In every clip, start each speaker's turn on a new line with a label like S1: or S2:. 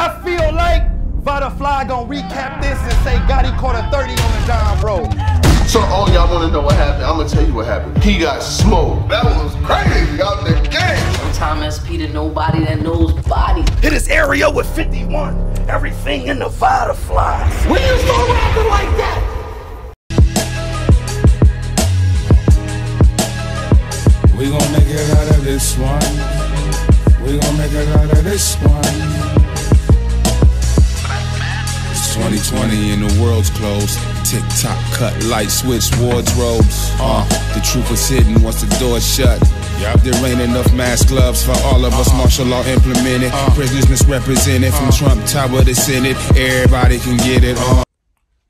S1: I feel like Vada Fly gonna recap this and say Gotti caught a 30 on the John Road.
S2: So all y'all wanna know what happened? I'm gonna tell you what happened. He got smoked. That was crazy out the game.
S3: Thomas Peter, nobody that knows body.
S1: Hit his area with 51. Everything in the Vada Fly.
S3: When you start rapping like that?
S4: We gon' make it out of this one. We gon' make it out of this one. It's 2020 and the world's closed. Tick tock, cut light, switch wardrobes. Uh, the truth is hidden once the door shut. Yup. There ain't enough mask gloves for all of us. Martial law implemented. Prisoners misrepresented from Trump Tower to Senate. Everybody can get it. Uh.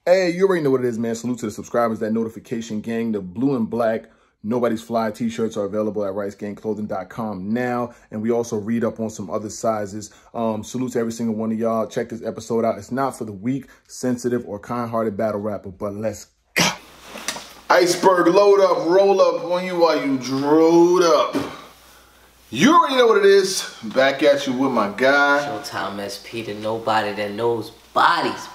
S2: Hey, you already know what it is, man. Salute to the subscribers, that notification gang, the blue and black Nobody's Fly t-shirts are available at ricegangclothing.com now. And we also read up on some other sizes. Um, salute to every single one of y'all. Check this episode out. It's not for the weak, sensitive, or kind-hearted battle rapper, but let's go. Iceberg, load up, roll up on you while you drove up. You already know what it is. Back at you with my guy.
S3: Showtime SP to nobody that knows bodies.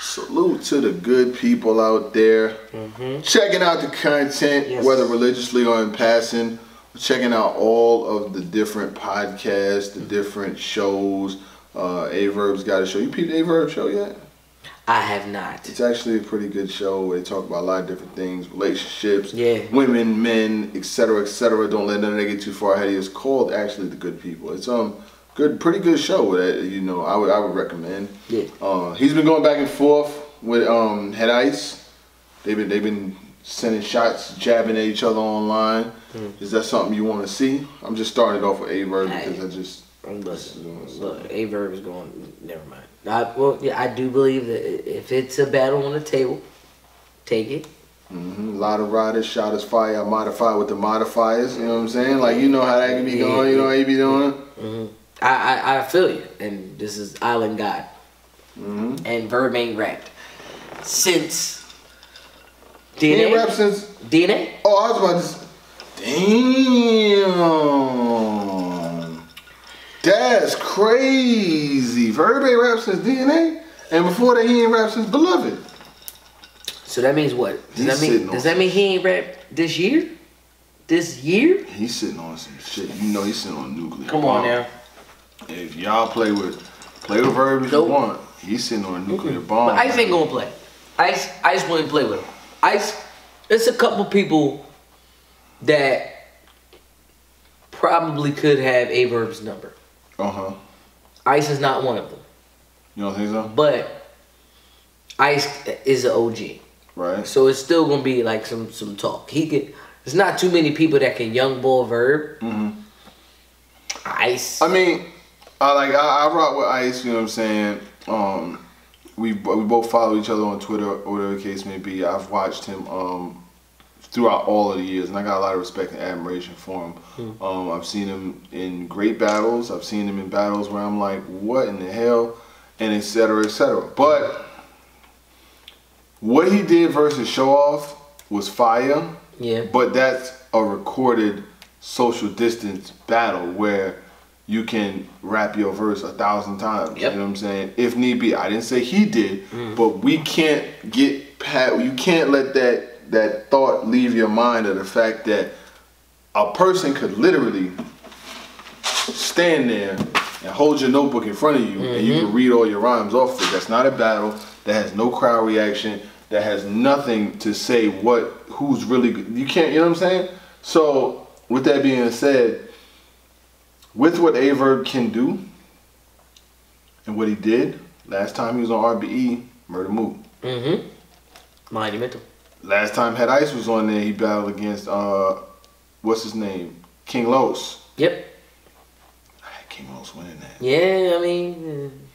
S2: Salute to the good people out there.
S3: Mm-hmm.
S2: Checking out the content,
S3: Yes.
S2: whether religiously or in passing. Checking out all of the different podcasts, the different shows. Uh, Aye Verb's got a show. You peeped Aye Verb show yet?
S3: I have not.
S2: It's actually a pretty good show. They talk about a lot of different things, relationships,
S3: Yeah.
S2: women, men, etc., etc. Don't let none of that get too far ahead of you. It's called actually The Good People. It's um good, pretty good show that you know I would I would recommend.
S3: Yeah.
S2: Uh, he's been going back and forth with um Head Ice. They've been they've been sending shots, jabbing at each other online.
S3: Hmm.
S2: Is that something you want to see? I'm just starting it off with Aye Verb because I just
S3: Listen, look, Aye Verb is going. Never mind. I, well, yeah, I do believe that if it's a battle on the table, take it.
S2: Mm-hmm. a lot of riders shot as fire, modified with the modifiers. You know what I'm saying? Like you know how that can be going. You know how you be doing.
S3: I, I, I feel you, and this is Island God,
S2: Mm-hmm.
S3: and Verb ain't rapped since
S2: He ain't
S3: DNA.
S2: rap since.
S3: DNA.
S2: Oh, I was about to. Damn. That's crazy. Verb ain't rap since DNA, and before that he ain't rap since Beloved.
S3: So that means what? Does
S2: He's
S3: that mean? Does that mean he ain't rapped this year? This year?
S2: He's sitting on some shit. You know he's sitting on nuclear.
S3: Come on now.
S2: If y'all play with play with Verb if
S3: Nope.
S2: you want, he's sitting on a nuclear bomb.
S3: But Ice ain't gonna play. Ice, Ice wouldn't play with him. Ice, it's a couple people that probably could have a Verb's number.
S2: Uh huh.
S3: Ice is not one of them,
S2: You don't think so?
S3: but Ice is an OG,
S2: Right.
S3: so it's still gonna be like some some talk. He could. There's not too many people that can young ball Verb.
S2: Mm -hmm.
S3: Ice.
S2: I mean, I like I, I rock with Ice. You know what I'm saying? Um, we we both follow each other on Twitter or whatever the case may be. I've watched him um throughout all of the years, and I got a lot of respect and admiration for him. Um, I've seen him in great battles. I've seen him in battles where I'm like, what in the hell, and etc. cetera, et cetera. But what he did versus Show Off was fire.
S3: yeah.
S2: But that's a recorded social distance battle where you can rap your verse a thousand times.
S3: Yep.
S2: You know what I'm saying? If need be. I didn't say he did, mm-hmm. but we can't get pat you can't let that that thought leave your mind of the fact that a person could literally stand there and hold your notebook in front of you and you mm-hmm. can read all your rhymes off it. That's not a battle. That has no crowd reaction. That has nothing to say what who's really good. You can't. You know what I'm saying? So with that being said, with what Aye Verb can do and what he did last time he was on RBE, Murda Mook.
S3: Mm-hmm. Monumental.
S2: Last time Head Ice was on there, he battled against uh, what's his name, King Los.
S3: Yep.
S2: King Los winning that.
S3: Yeah, I mean,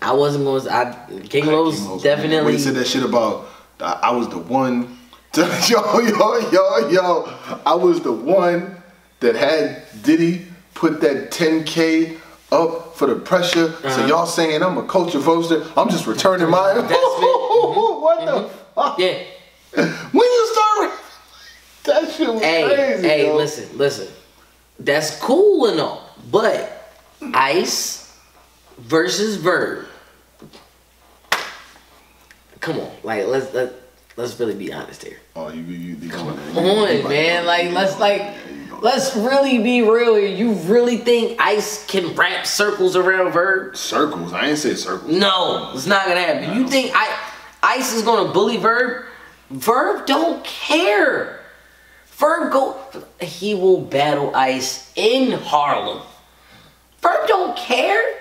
S3: I wasn't going. to I King
S2: I
S3: Los
S2: King Los
S3: definitely.
S2: When he said that shit about I, I was the one. To, yo, yo, yo, yo. I was the one that had Diddy put that 10K up for the pressure. So
S3: Uh-huh.
S2: y'all saying I'm a culture poster. I'm just returning my.
S3: That's it.
S2: what the fuck?
S3: yeah.
S2: When you start, that shit was
S3: Hey,
S2: crazy.
S3: hey,
S2: yo.
S3: listen, listen. That's cool and all, but Ice versus Verb. Come on, like let's let let's really be honest here.
S2: Oh, you you, you
S3: Come on, man. Like let's like let's really be real here. You really think Ice can wrap circles around Verb?
S2: circles. I ain't say circles.
S3: No, it's not gonna happen. You think I Ice is gonna bully Verb? Verb don't care. Verb go he will battle Ice in Harlem. Verb don't care.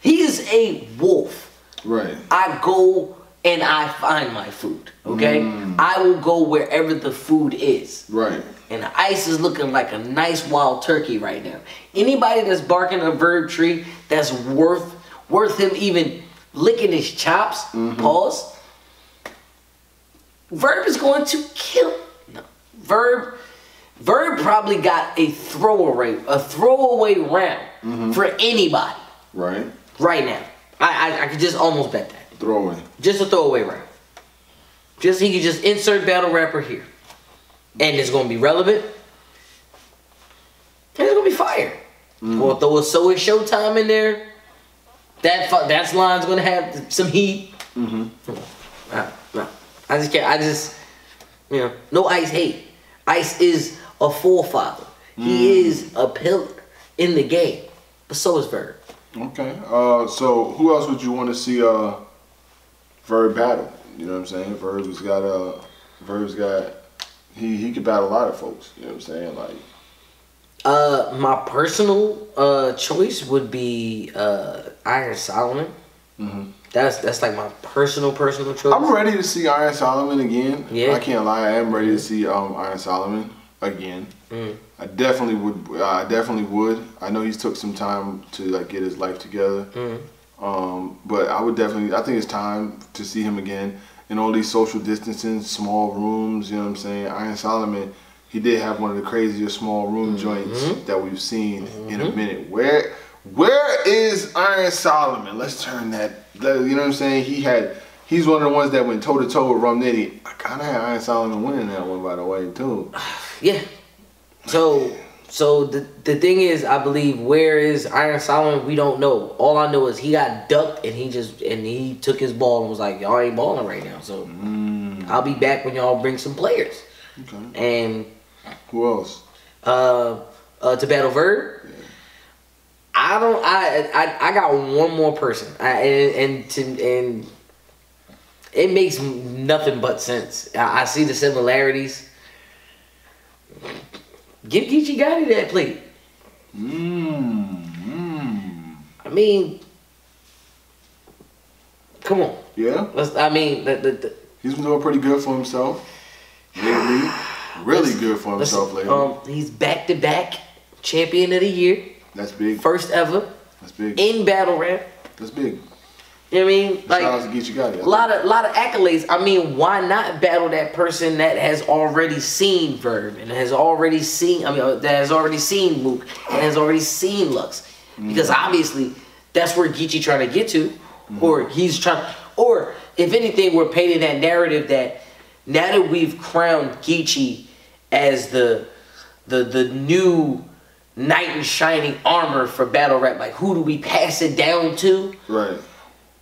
S3: He is a wolf.
S2: Right.
S3: I go and I find my food. Okay? Mm. I will go wherever the food is.
S2: Right.
S3: And Ice is looking like a nice wild turkey right now. Anybody that's barking a verb tree that's worth worth him even licking his chops, mm-hmm. pause. Verb is going to kill. No. Verb Verb probably got a throwaway a throwaway round mm-hmm. for anybody
S2: Right.
S3: right now. I, I I could just almost bet that.
S2: Throwing.
S3: Just a throwaway round. Just he could just insert battle rapper here. And it's gonna be relevant. And it's gonna be fire. We'll throw a so it's showtime in there. That that's line's gonna have some heat. Mm-hmm. I just can't I just you know, no ice hate. Ice is a forefather. He is a pillar in the game. But so is Verb.
S2: Okay. Uh, so who else would you want to see? Uh, Verb battle. You know what I'm saying? Verb's got uh, Verb's got he he could battle a lot of folks. You know what I'm saying? Like
S3: Uh, my personal uh choice would be uh Iron Solomon. Mm-hmm. That's that's like my personal personal choice.
S2: I'm ready to see Iron Solomon again.
S3: Yeah.
S2: I can't lie. I am ready to see um Iron Solomon again.
S3: Mm.
S2: I definitely would. I definitely would. I know he's took some time to like get his life together.
S3: Mm.
S2: Um, but I would definitely. I think it's time to see him again in all these social distancing, small rooms. You know what I'm saying? Iron Solomon. He did have one of the craziest small room mm-hmm. joints that we've seen in a mm-hmm. minute. Where where is Iron Solomon? Let's turn that. You know what I'm saying? He had. He's one of the ones that went toe to toe with Rum Nitty. I kind of had Iron Solomon winning that one, by the way, too.
S3: Yeah. So so the the thing is, I believe where is Iron Solomon? We don't know. All I know is he got ducked and he just and he took his ball and was like, y'all ain't balling right now. So I'll be back when y'all bring some players.
S2: Okay.
S3: And
S2: Who else?
S3: uh, uh, to battle Verb. I don't. I, I I got one more person. I, and and to and it makes nothing but sense. I, I see the similarities. Give Geechi Gotti that plate.
S2: Mmm. Mm.
S3: I mean, come on.
S2: Yeah.
S3: Let's. I mean, the, the, the,
S2: He's been doing pretty good for himself lately. Really good for himself lately.
S3: Um, he's back to back champion of the year,
S2: That's big.
S3: first ever
S2: That's big.
S3: in battle rap.
S2: That's big.
S3: You know what I mean? Like.
S2: Shout out to Geechi Gotti.
S3: A lot of lot of accolades. I mean, why not battle that person that has already seen Verb and has already seen? I mean, uh, that has already seen Mook and has already seen Lux, because obviously that's where Geechi trying to get to, or he's trying, or if anything, we're painting that narrative that now that we've crowned Geechi as the the the new knight in shining armor for battle rap, like who do we pass it down to?
S2: Right.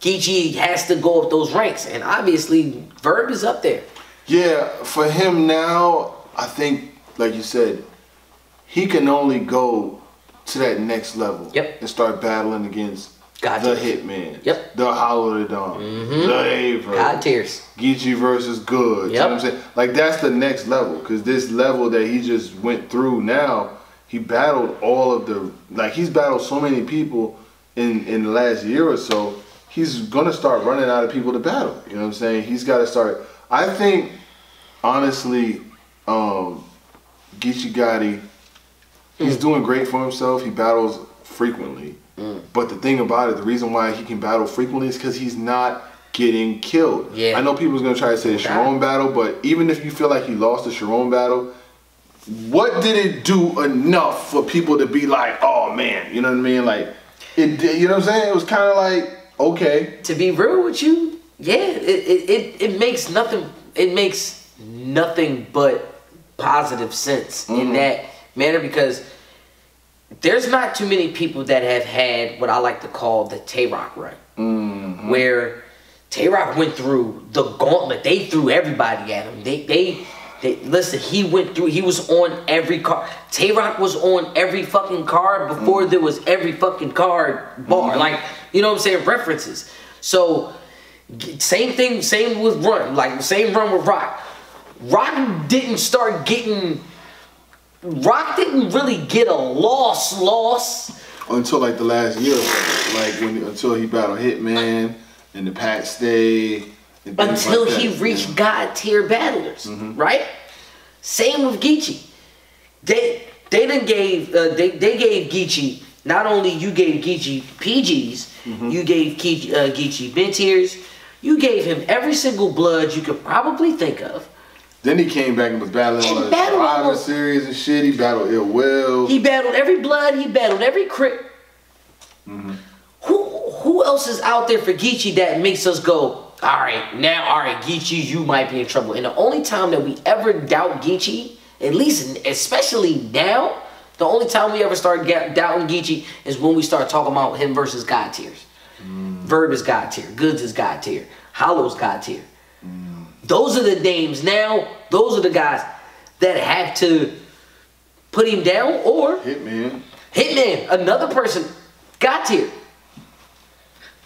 S3: Geechi has to go up those ranks, and obviously Verb is up there.
S2: Yeah, for him now, I think, like you said, he can only go to that next level.
S3: Yep.
S2: And start battling against
S3: Gotcha.
S2: the Hitman.
S3: Yep. Mm-hmm.
S2: The Holla the Dawn. The Aver.
S3: God tears.
S2: Geechi versus Good. You know what I'm saying? Like that's the next level. Cause this level that he just went through now, he battled all of the like he's battled so many people in in the last year or so. He's gonna start running out of people to battle. You know what I'm saying? He's gotta start I think honestly, um Geechi Gotti, he's
S3: Mm.
S2: doing great for himself. He battles frequently. But the thing about it, the reason why he can battle frequently is because he's not getting killed.
S3: Yeah.
S2: I know people's gonna try to say the Sharon battle, but even if you feel like he lost the Sharon battle, what did it do enough for people to be like, oh man, you know what I mean? Like, it, did- you know what I'm saying? It was kind of like, okay,
S3: To be real with you, yeah, it, it, it, it makes nothing. It makes nothing but positive sense in that manner because there's not too many people that have had what I like to call the Tay Roc run,
S2: Mm-hmm.
S3: where Tay Roc went through the gauntlet. They threw everybody at him. They they. They, listen, he went through. He was on every card. Tay Roc was on every fucking card before
S2: Mm-hmm.
S3: there was every fucking card bar. Like you know what I'm saying? References. So same thing. Same with Run. Like same run with Rock. Rock didn't start getting. Rock didn't really get a loss. Loss.
S2: until like the last year, like when until he battled Hitman and the Pat Stay.
S3: Until
S2: like
S3: he reached
S2: Yeah.
S3: God tier battlers, right? Same with Geechi. They they done gave uh, they they gave Geechi not only you gave Geechi PGs,
S2: Mm-hmm.
S3: you gave Geechi, uh, Geechi mid tiers, you gave him every single blood you could probably think of.
S2: Then he came back and was battling
S3: And
S2: the
S3: battled
S2: Survivor series and shit. He battled Ill Will.
S3: He battled every blood. He battled every crit.
S2: Mm-hmm.
S3: Who who else is out there for Geechi that makes us go? All right, now, all right, Geechi, you might be in trouble. And the only time that we ever doubt Geechi, at least, especially now, the only time we ever start doubting Geechi is when we start talking about him versus God tiers. Mm. Verb is God tier. Goodz is God tier. Holla's God tier. Mm. Those are the names now. Those are the guys that have to put him down or
S2: Hitman.
S3: Hitman, another person, God tier.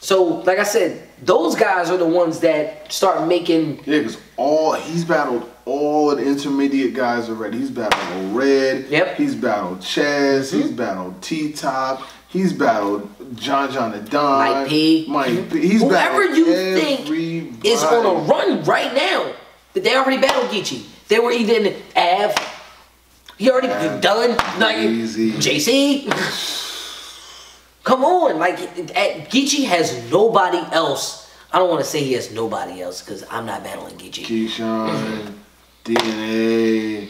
S3: So, like I said, those guys are the ones that start making.
S2: Yeah, because all he's battled all the intermediate guys already. He's battled Red.
S3: Yep. Mm-hmm.
S2: He's battled Chaz. He's battled T Top. He's battled John John the Don.
S3: Mike P.
S2: Mike P. He's
S3: Whoever you think is on a run right now, but they already battled Geechi. They were even in Av. He already
S2: Av,
S3: done. Like. JC. Come on, like at, Geechi has nobody else. I don't want to say he has nobody else because I'm not battling Geechi.
S2: Keyshawn, DNA.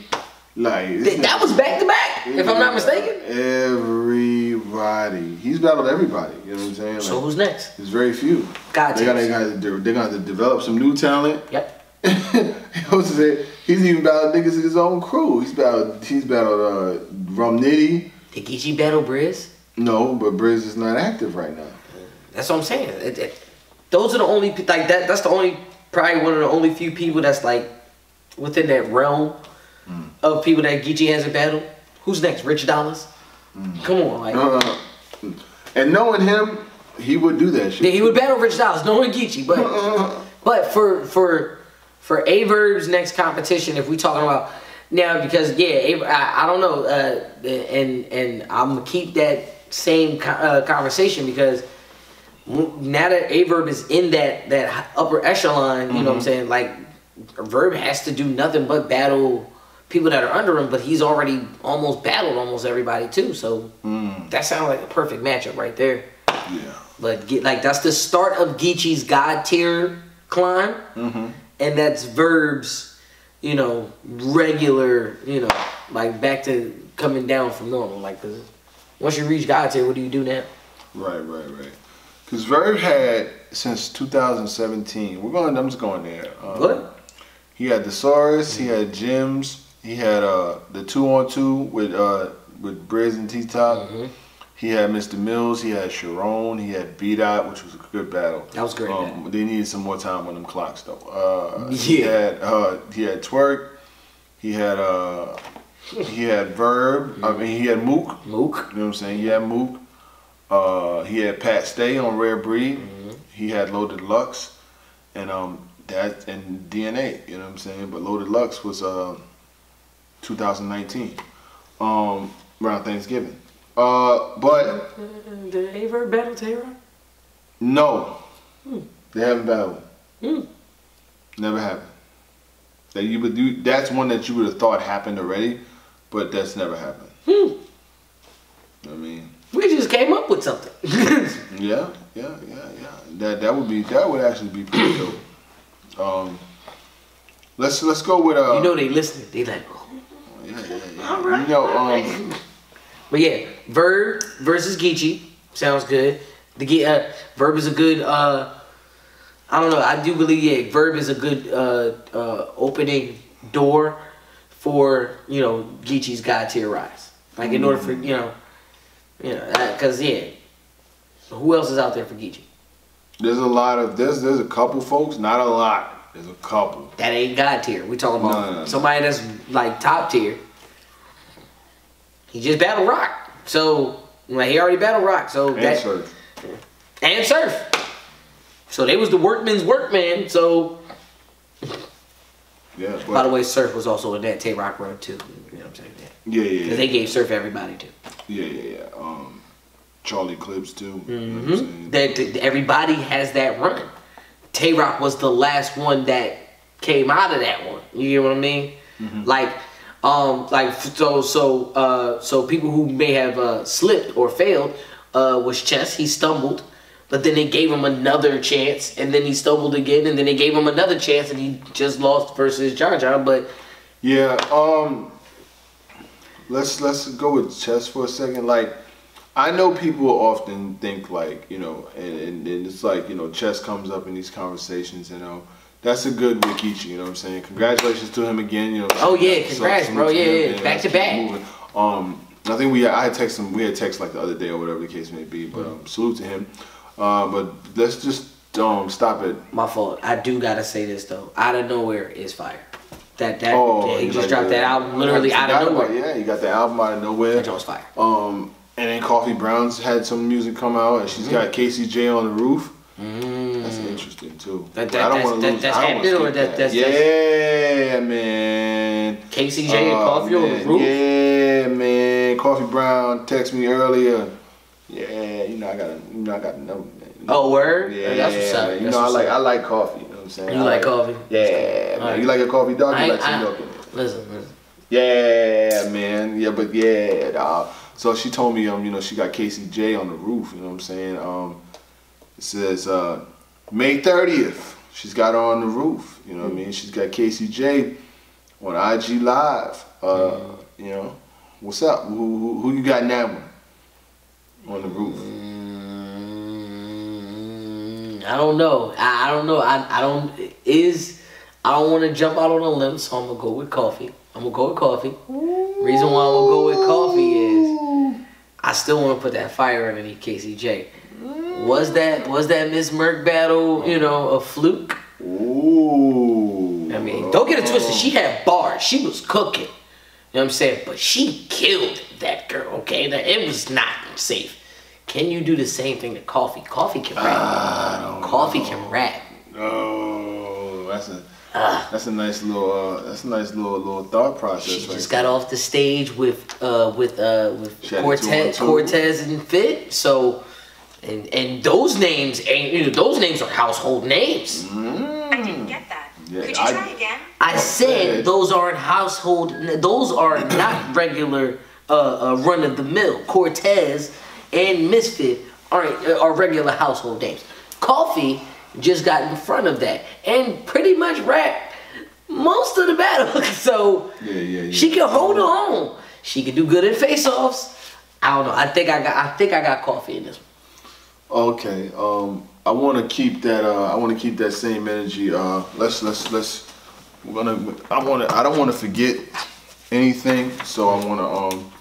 S2: Like
S3: Th- that was back to back, if I'm not mistaken.
S2: Everybody. He's battled everybody. You know what I'm saying?
S3: So who's next?
S2: there's very few.
S3: God
S2: they got they got to they're gonna have to develop some new talent.
S3: Yep.
S2: I was to say he's even battled niggas in his own crew. He's battled he's battled uh Rum Nitty.
S3: Did Geechee battle Brizz?
S2: No, but Brizz is not active right now.
S3: That's what I'm saying. It- it- those are the only like that. That's the only probably one of the only few people that's like within that realm of people that Geechi hasn't battled. Who's next? Rich Dolarz. Come on, like
S2: Uh, and knowing him, he would do that shit.
S3: yeah, he would battle Rich Dolarz, knowing Geechi, but but for for for Aye Verb's next competition, if we talking about now, because yeah, I, I don't know, uh, and and I'm gonna keep that same uh, conversation because now that Aye Verb is in that that upper echelon, you know what I'm mm-hmm. saying? Like Verb has to do nothing but battle people that are under him, but he's already almost battled almost everybody too. So mm. that sounds like a perfect matchup right there.
S2: Yeah.
S3: But get like that's the start of Geechi's God tier climb, mm-hmm. and that's Verb's, you know, regular, you know, like back to coming down from normal. Like, 'cause once you reach God tier, what do you do now?
S2: Right, right, right. Because Verb had since 2017. We're going. I'm just going there. Um,
S3: What?
S2: He had the Saurus. He had Gems. He had uh the two on two with uh with Brizz and T Top.
S3: Mm-hmm.
S2: He had Mr. Mills. He had Sharon. He had B Dot, which was a good battle.
S3: That was great
S2: Um, they needed some more time on them clocks though. Uh,
S3: Yeah.
S2: He had uh he had Twork. He had uh he had Verb. I mean he had Mook.
S3: Mook.
S2: You know what I'm saying? He had Mook. Uh, he had Pat Stay on Rare Breed.
S3: Mm-hmm.
S2: He had Loaded Lux, and um that and DNA. You know what I'm saying? But Loaded Lux was uh 2019, um around Thanksgiving. Uh, but
S3: Did Aye Verb battle Taylor?
S2: no, they haven't battled.
S3: Hmm.
S2: Never happened. That you would do. That's one that you would have thought happened already, but that's never happened.
S3: Hmm.
S2: I mean.
S3: We just came up with something.
S2: Yeah, yeah, yeah, yeah. That that would be that would actually be pretty dope. Um, let's let's go with uh.
S3: you know they listening. They like, oh.
S2: yeah, yeah, yeah. All right. You know, um,
S3: But yeah, Verb versus Geechi sounds good. The uh, Verb is a good. Uh, I don't know. I do believe yeah, Verb is a good uh, uh, opening door for you know Geechi's God tier rise. Like in order for mm. you know, You know, because yeah, who else is out there for Geechi?
S2: There's a lot of there's there's a couple folks, not a lot. There's a couple.
S3: That ain't God tier. We talking about
S2: No, no, no.
S3: somebody that's like top tier. He just battle rock, so like he already battle rock, so
S2: And
S3: that
S2: surf.
S3: and surf. So they was the workman's workman. So
S2: Yeah. But,
S3: by the way, surf was also in that Tay Roc run too. You know what I'm saying?
S2: Yeah, yeah,
S3: Because
S2: yeah.
S3: they gave surf everybody too.
S2: Yeah, yeah, yeah. Um, Charlie Clips too. You know what I'm saying?
S3: Mm-hmm. That that everybody has that run. Tay Roc was the last one that came out of that one. You get what I mean?
S2: Mm-hmm.
S3: Like, um, like so so uh so people who may have uh slipped or failed uh was Chess. He stumbled, but then they gave him another chance, and then he stumbled again, and then they gave him another chance, and he just lost versus John John. But
S2: Yeah. Um. Let's let's go with chess for a second. Like, I know people often think like you know, and, and, and it's like you know, chess comes up in these conversations. You know, that's a good Rikichi. You know what I'm saying? Congratulations to him again. You know.
S3: Oh, yeah, congrats,
S2: salute
S3: bro. Yeah,
S2: him,
S3: yeah, back to back.
S2: Um, I think we I had text him. We had text like the other day or whatever the case may be. But um, salute to him. Uh, but let's just um stop it.
S3: my fault. I do gotta say this though. Out of nowhere is fire. That that
S2: Oh,
S3: he just
S2: like
S3: dropped
S2: the-
S3: that album literally out of nowhere.
S2: Yeah, you got the album out of nowhere.
S3: That was fire.
S2: Um, and then Coffee Brown's had some music come out, and she's got Casey J on the roof. That's interesting too.
S3: That- that-
S2: I don't
S3: that's-
S2: wanna
S3: that-
S2: lose-
S3: that's
S2: I don't
S3: or that- that's-
S2: yeah, man.
S3: KCJ and
S2: Oh,
S3: Coffee on the roof.
S2: Yeah, man. Coffee Brown texted me earlier. Yeah, you know I got to you know I got know. Man.
S3: Oh, word?
S2: Yeah,
S3: That's what's up.
S2: You
S3: That's
S2: know I like
S3: up.
S2: I like coffee. You know what I'm saying?
S3: You
S2: I
S3: like coffee?
S2: Yeah, man.
S3: Alright.
S2: You like a coffee dog?
S3: I,
S2: You like some
S3: I,
S2: milk in it?
S3: listen, listen.
S2: Yeah, man. Yeah, but yeah, dawg. So she told me, um, you know, she got Casey J on the roof. You know what I'm saying? Um, it says uh, May 30th. She's got her on the roof. You know what I mean? She's got Casey J on IG Live. Uh, You know, what's up? Who, who, who you got in that one? On the roof.
S3: Mm, I don't know. I, I don't know. I, I don't is I don't want to jump out on a limb, so I'm gonna go with coffee. I'm gonna go with coffee. Reason why I'm gonna go with coffee is I still want to put that fire underneath KCJ. Was that was that Miss Merck battle? You know, a fluke?
S2: Ooh.
S3: I mean, don't get it twisted. She had bars. She was cooking. You know what I'm saying? But she killed that girl, okay? That it was not safe. Can you do the same thing to coffee? Coffee can rap. coffee can rap.
S2: Oh, that's a that's a nice little uh, that's a nice little little thought process.
S3: She
S2: right
S3: just
S2: there.
S3: got off the stage with uh with uh with
S2: She had a
S3: Cortez. Cortez and Fit. So and and those names ain't you know those names are household names.
S5: I didn't get that.
S2: Yeah,
S5: Could you
S2: I-
S5: try again?
S3: I said those aren't household. Those are not regular uh, uh, run of the mill. Cortez and Misfit aren't uh, are regular household names. Coffee just got in front of that and pretty much wrapped most of the battle. so
S2: Yeah, yeah, yeah.
S3: she can hold her own. She can do good in face-offs. I don't know. I think I got. I think I got coffee in this one.
S2: Okay. Um, I want to keep that. Uh, I want to keep that same energy. Uh, let's let's let's. We're gonna. I want to. I don't want to forget anything. So I want to. Um,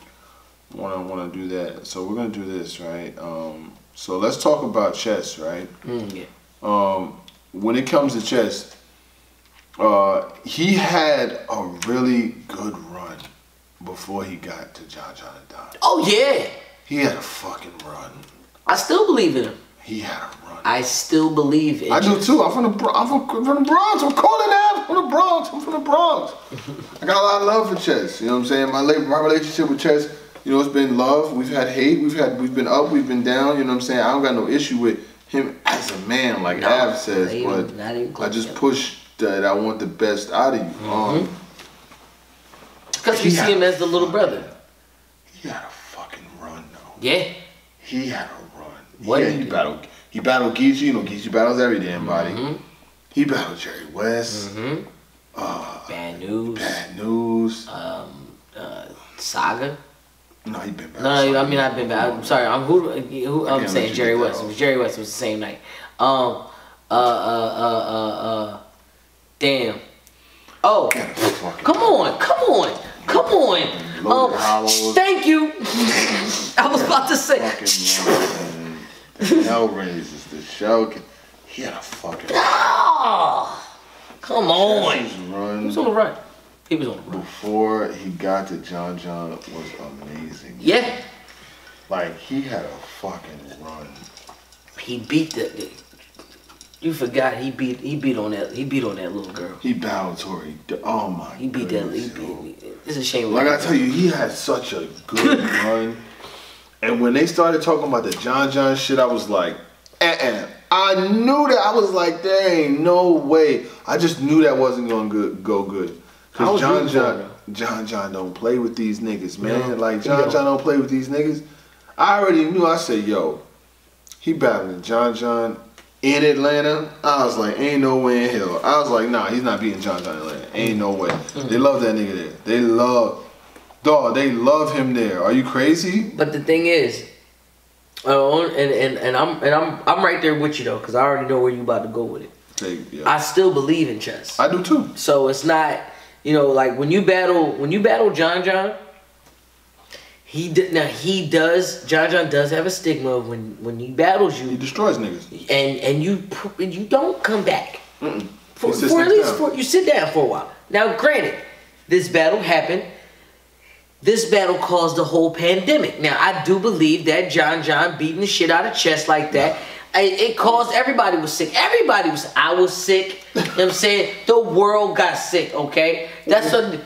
S2: want to do that. So we're gonna do this, right? Um, so let's talk about chess, right?
S3: Mm,
S2: um, when it comes to chess, uh, he had a really good run before he got to John John and Don.
S3: Oh yeah.
S2: He had a fucking run.
S3: I still believe in him.
S2: He had a run.
S3: I still believe in.
S2: I do too. I'm from the I'm from, from the Bronx. I'm calling that. I'm from the Bronx. I'm from the Bronx. I got a lot of love for chess. You know what I'm saying? My my relationship with chess, you know, it's been love. We've had hate. We've had we've been up. We've been down. You know what I'm saying? I don't got no issue with him as a man, like
S3: No,
S2: Av says,
S3: even-
S2: but I just push that I want the best out of you. Um,
S3: Because we see him as the little brother.
S2: he had a fucking run though.
S3: Yeah.
S2: He had a run.
S3: What
S2: yeah,
S3: did
S2: he battled. He battled Geechi. You know, Geechi battles every damn body.
S3: Mm-hmm.
S2: He battled Jerry Wess.
S3: Bad news.
S2: Bad news.
S3: Um, uh, saga.
S2: No, he been back.
S3: No, I mean I've been bad. I'm sorry. I'm who? who I'm saying Jerry Wess. It was Jerry Wess. It was the same night. Um. Uh. Uh. Uh. Uh. uh damn. Oh. Come on. Come on. Come on. Um, thank you. I was about to say.
S2: Fucking man. The Hellraisers, the show. He had a fucking
S3: Ah, come on.
S2: Run
S3: He was on the run. He was on the run.
S2: before he got to John John was amazing.
S3: Yeah,
S2: Like he had a fucking run.
S3: he beat the. the- you forgot he beat he beat on that he beat on that little girl.
S2: He battled Tori. Oh my
S3: He beat that. He
S2: goodness, yo.
S3: beat. It's a shame.
S2: Like I tell you, he had such a good run. And when they started talking about the John John shit, I was like, uh-uh. I knew that. I was like, there ain't no way. I just knew that wasn't gonna go, go good. Cause John John, John John don't play with these niggas, man.
S3: No,
S2: like John. John don't play with these niggas. I already knew. I said, yo, he battling John John in Atlanta. I was like, ain't no way in hell. I was like, nah, he's not beating John John in Atlanta. Ain't no way. They love that nigga there. They love, dog. They love him there. Are you crazy?
S3: But the thing is, uh, and, and and I'm and I'm I'm right there with you though, cause I already know where you about to go with it.
S2: They, yeah.
S3: I still believe in chess.
S2: I do too.
S3: So it's not, you know, like when you battle when you battle John John. He did now. He does. John John does have a stigma of when when he battles you.
S2: He destroys niggas.
S3: and and you and you don't come back for,
S2: He sits
S3: for at least for you sit down for a while. Now, granted, this battle happened. This battle caused the whole pandemic. Now, I do believe that John John beating the shit out of chess like that, I- it caused everybody was sick. Everybody was. I was sick. You know what I'm saying? The world got sick. Okay, that's a.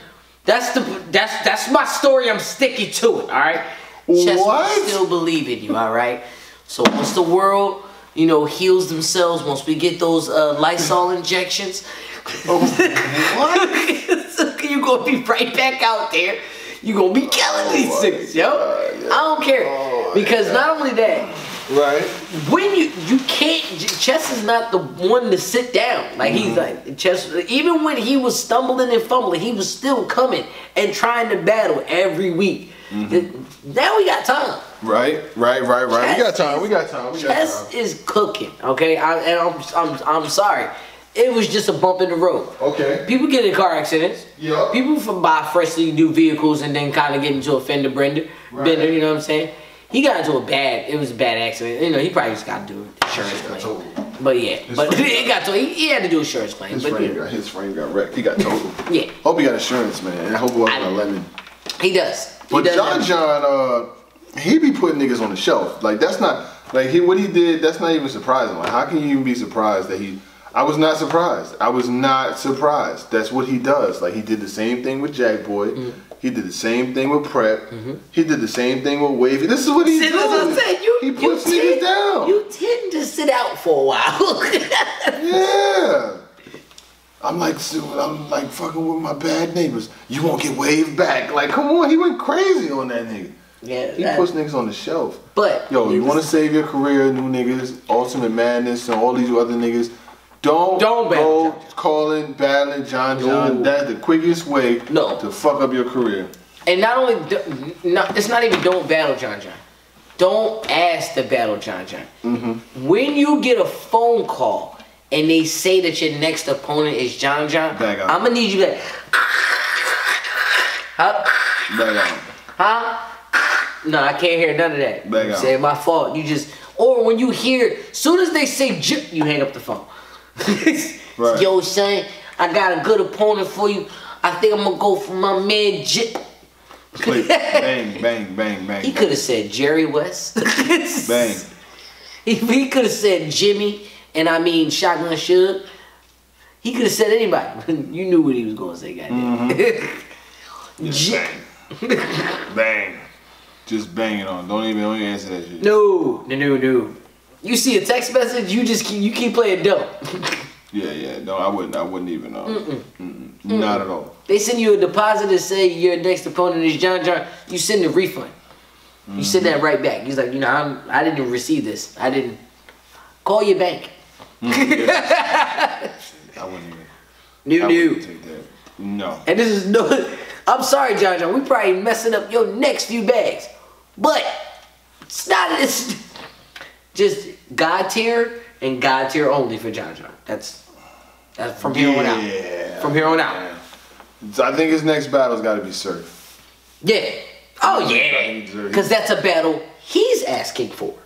S3: That's the that's that's my story. I'm sticking to it. All right. Chess
S2: What?
S3: still believe in you. All right. So once the world, you know, heals themselves, once we get those uh, Lysol injections, what? you gonna be right back out there. You gonna be killing these
S2: Oh,
S3: things, yo. I don't care oh, because not only that,
S2: Right.
S3: when you you can't chess is not the one to sit down like he's mm-hmm. like chess even when he was stumbling and fumbling he was still coming and trying to battle every week mm-hmm. now we got time
S2: Right. Right. Right. Right. we got time.
S3: is-
S2: We got time. We got
S3: chess
S2: time.
S3: is cooking okay I, and I'm, I'm i'm sorry it was just a bump in the road
S2: Okay.
S3: people get in car accidents
S2: Yup.
S3: people from buy freshly new vehicles and then kind of get into a fender bender
S2: Right.
S3: bender you know what i'm saying he got into a bad it was a bad accident you know he probably just got to do an insurance claim
S2: totaled.
S3: but yeah but
S2: frame-
S3: it got to he, he had to do insurance claim
S2: His
S3: but
S2: frame
S3: yeah,
S2: got his frame got wrecked. He got total.
S3: yeah
S2: Hope he got insurance, man. I hope it wasn't
S3: I-
S2: a lemon.
S3: he does he
S2: But
S3: does
S2: John
S3: have-
S2: John, uh, he be putting niggas on the shelf. Like that's not like he what he did. That's not even surprising. Like how can you even be surprised that he? I was not surprised. I was not surprised. That's what he does. Like he did the same thing with Jack Boy.
S3: Mm.
S2: He did the same thing with Prep. He did the same thing with Wavy. This is what he
S3: See,
S2: does.
S3: that's what saying. You,
S2: he
S3: you
S2: puts
S3: tend,
S2: niggas down.
S3: You tend to sit out for a while.
S2: Yeah. I'm like, so- I'm like fucking with my bad neighbors. You won't get waved back. Like, come on, he went crazy on that nigga.
S3: yeah,
S2: He
S3: that-
S2: puts niggas on the shelf.
S3: but
S2: Yo, you want to save your career, new niggas, Ultimate Madness, and all these other niggas. Don't,
S3: Don't
S2: go calling, battling John John.
S3: No.
S2: That's the quickest way
S3: No.
S2: to fuck up your career.
S3: And not only, do- no, it's not even don't battle John John. Don't ask to battle John John.
S2: Mm-hmm.
S3: When you get a phone call and they say that your next opponent is John John,
S2: Back.
S3: I'm gonna need you to, huh?
S2: Back out.
S3: Huh? No, I can't hear none of that.
S2: Back out.
S3: say my fault. You just, or when you hear, soon as they say you hang up the phone.
S2: Right.
S3: Yo, son, I got a good opponent for you. I think I'm gonna go for my man J.
S2: Click. bang, bang, bang, bang.
S3: He could have said Jerry Wess.
S2: Bang.
S3: He, he could have said Jimmy, and I mean Shotgun Suge. He could have said anybody. you knew what he was gonna say, goddamn.
S2: Mm-hmm.
S3: J-
S2: Bang. bang. Just bang it on. Don't even, don't even answer that shit.
S3: no, no, no, no. You see a text message, you just keep, you keep playing dumb.
S2: Yeah, yeah. No, I wouldn't. I wouldn't even uh, know. Mm-mm. Not at all.
S3: They send you a deposit and say your next opponent is John John. You send a refund. You send mm-hmm. that right back. He's like, you know, I'm, I didn't receive this. I didn't. Call your bank.
S2: Mm-hmm, I wouldn't even.
S3: New,
S2: I
S3: new.
S2: wouldn't take that. No.
S3: And this is no. I'm sorry, John John. We probably messing up your next few bags, but it's not. It's just God tier and God tier only for John John. That's that's from here on out. From here on out.
S2: I think his next battle's got to be Surf.
S3: Yeah. Oh yeah. Because that's a battle he's asking for.